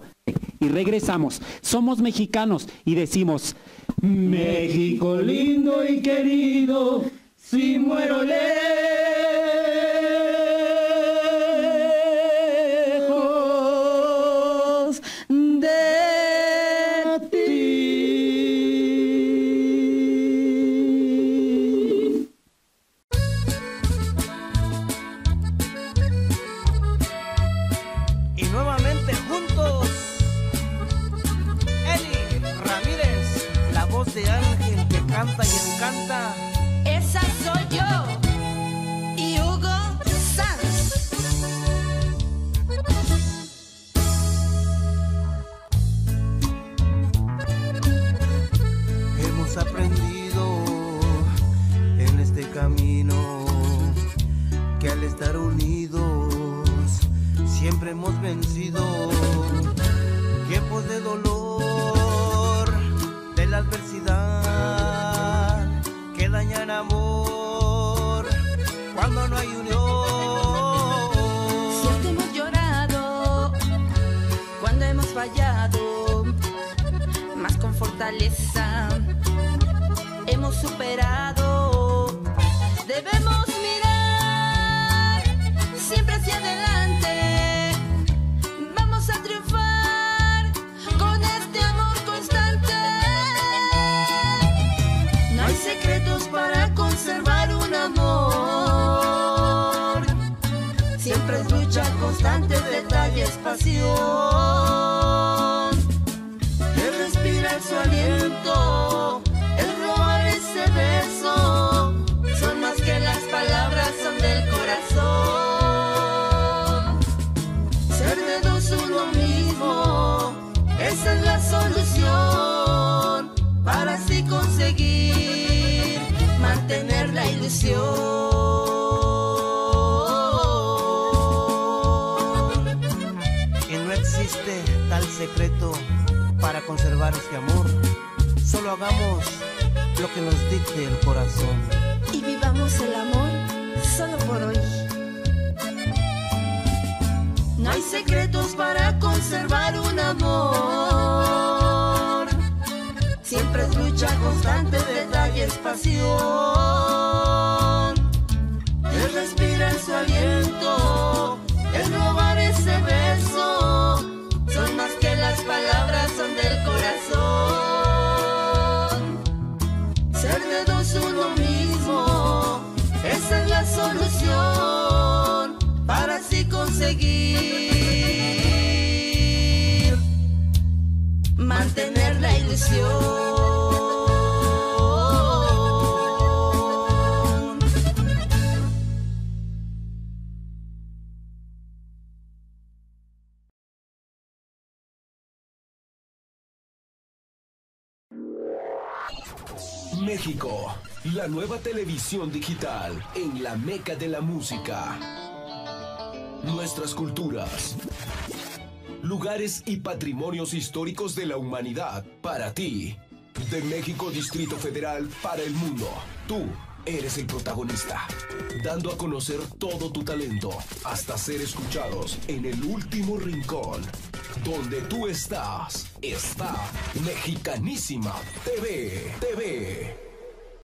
Y regresamos. Somos mexicanos y decimos, México lindo y querido, si muero lejos secreto para conservar este amor. Solo hagamos lo que nos dicte el corazón. Y vivamos el amor solo por hoy. No hay secretos para conservar un amor. Siempre es lucha constante, detalles, pasión. Es respirar su aliento, es robar ese beso. Para así conseguir mantener la ilusión. La nueva televisión digital en la meca de la música. Nuestras culturas, lugares y patrimonios históricos de la humanidad para ti. De México Distrito Federal para el mundo. Tú eres el protagonista, dando a conocer todo tu talento hasta ser escuchados en el último rincón. Donde tú estás, está Mexicanísima TV. TV.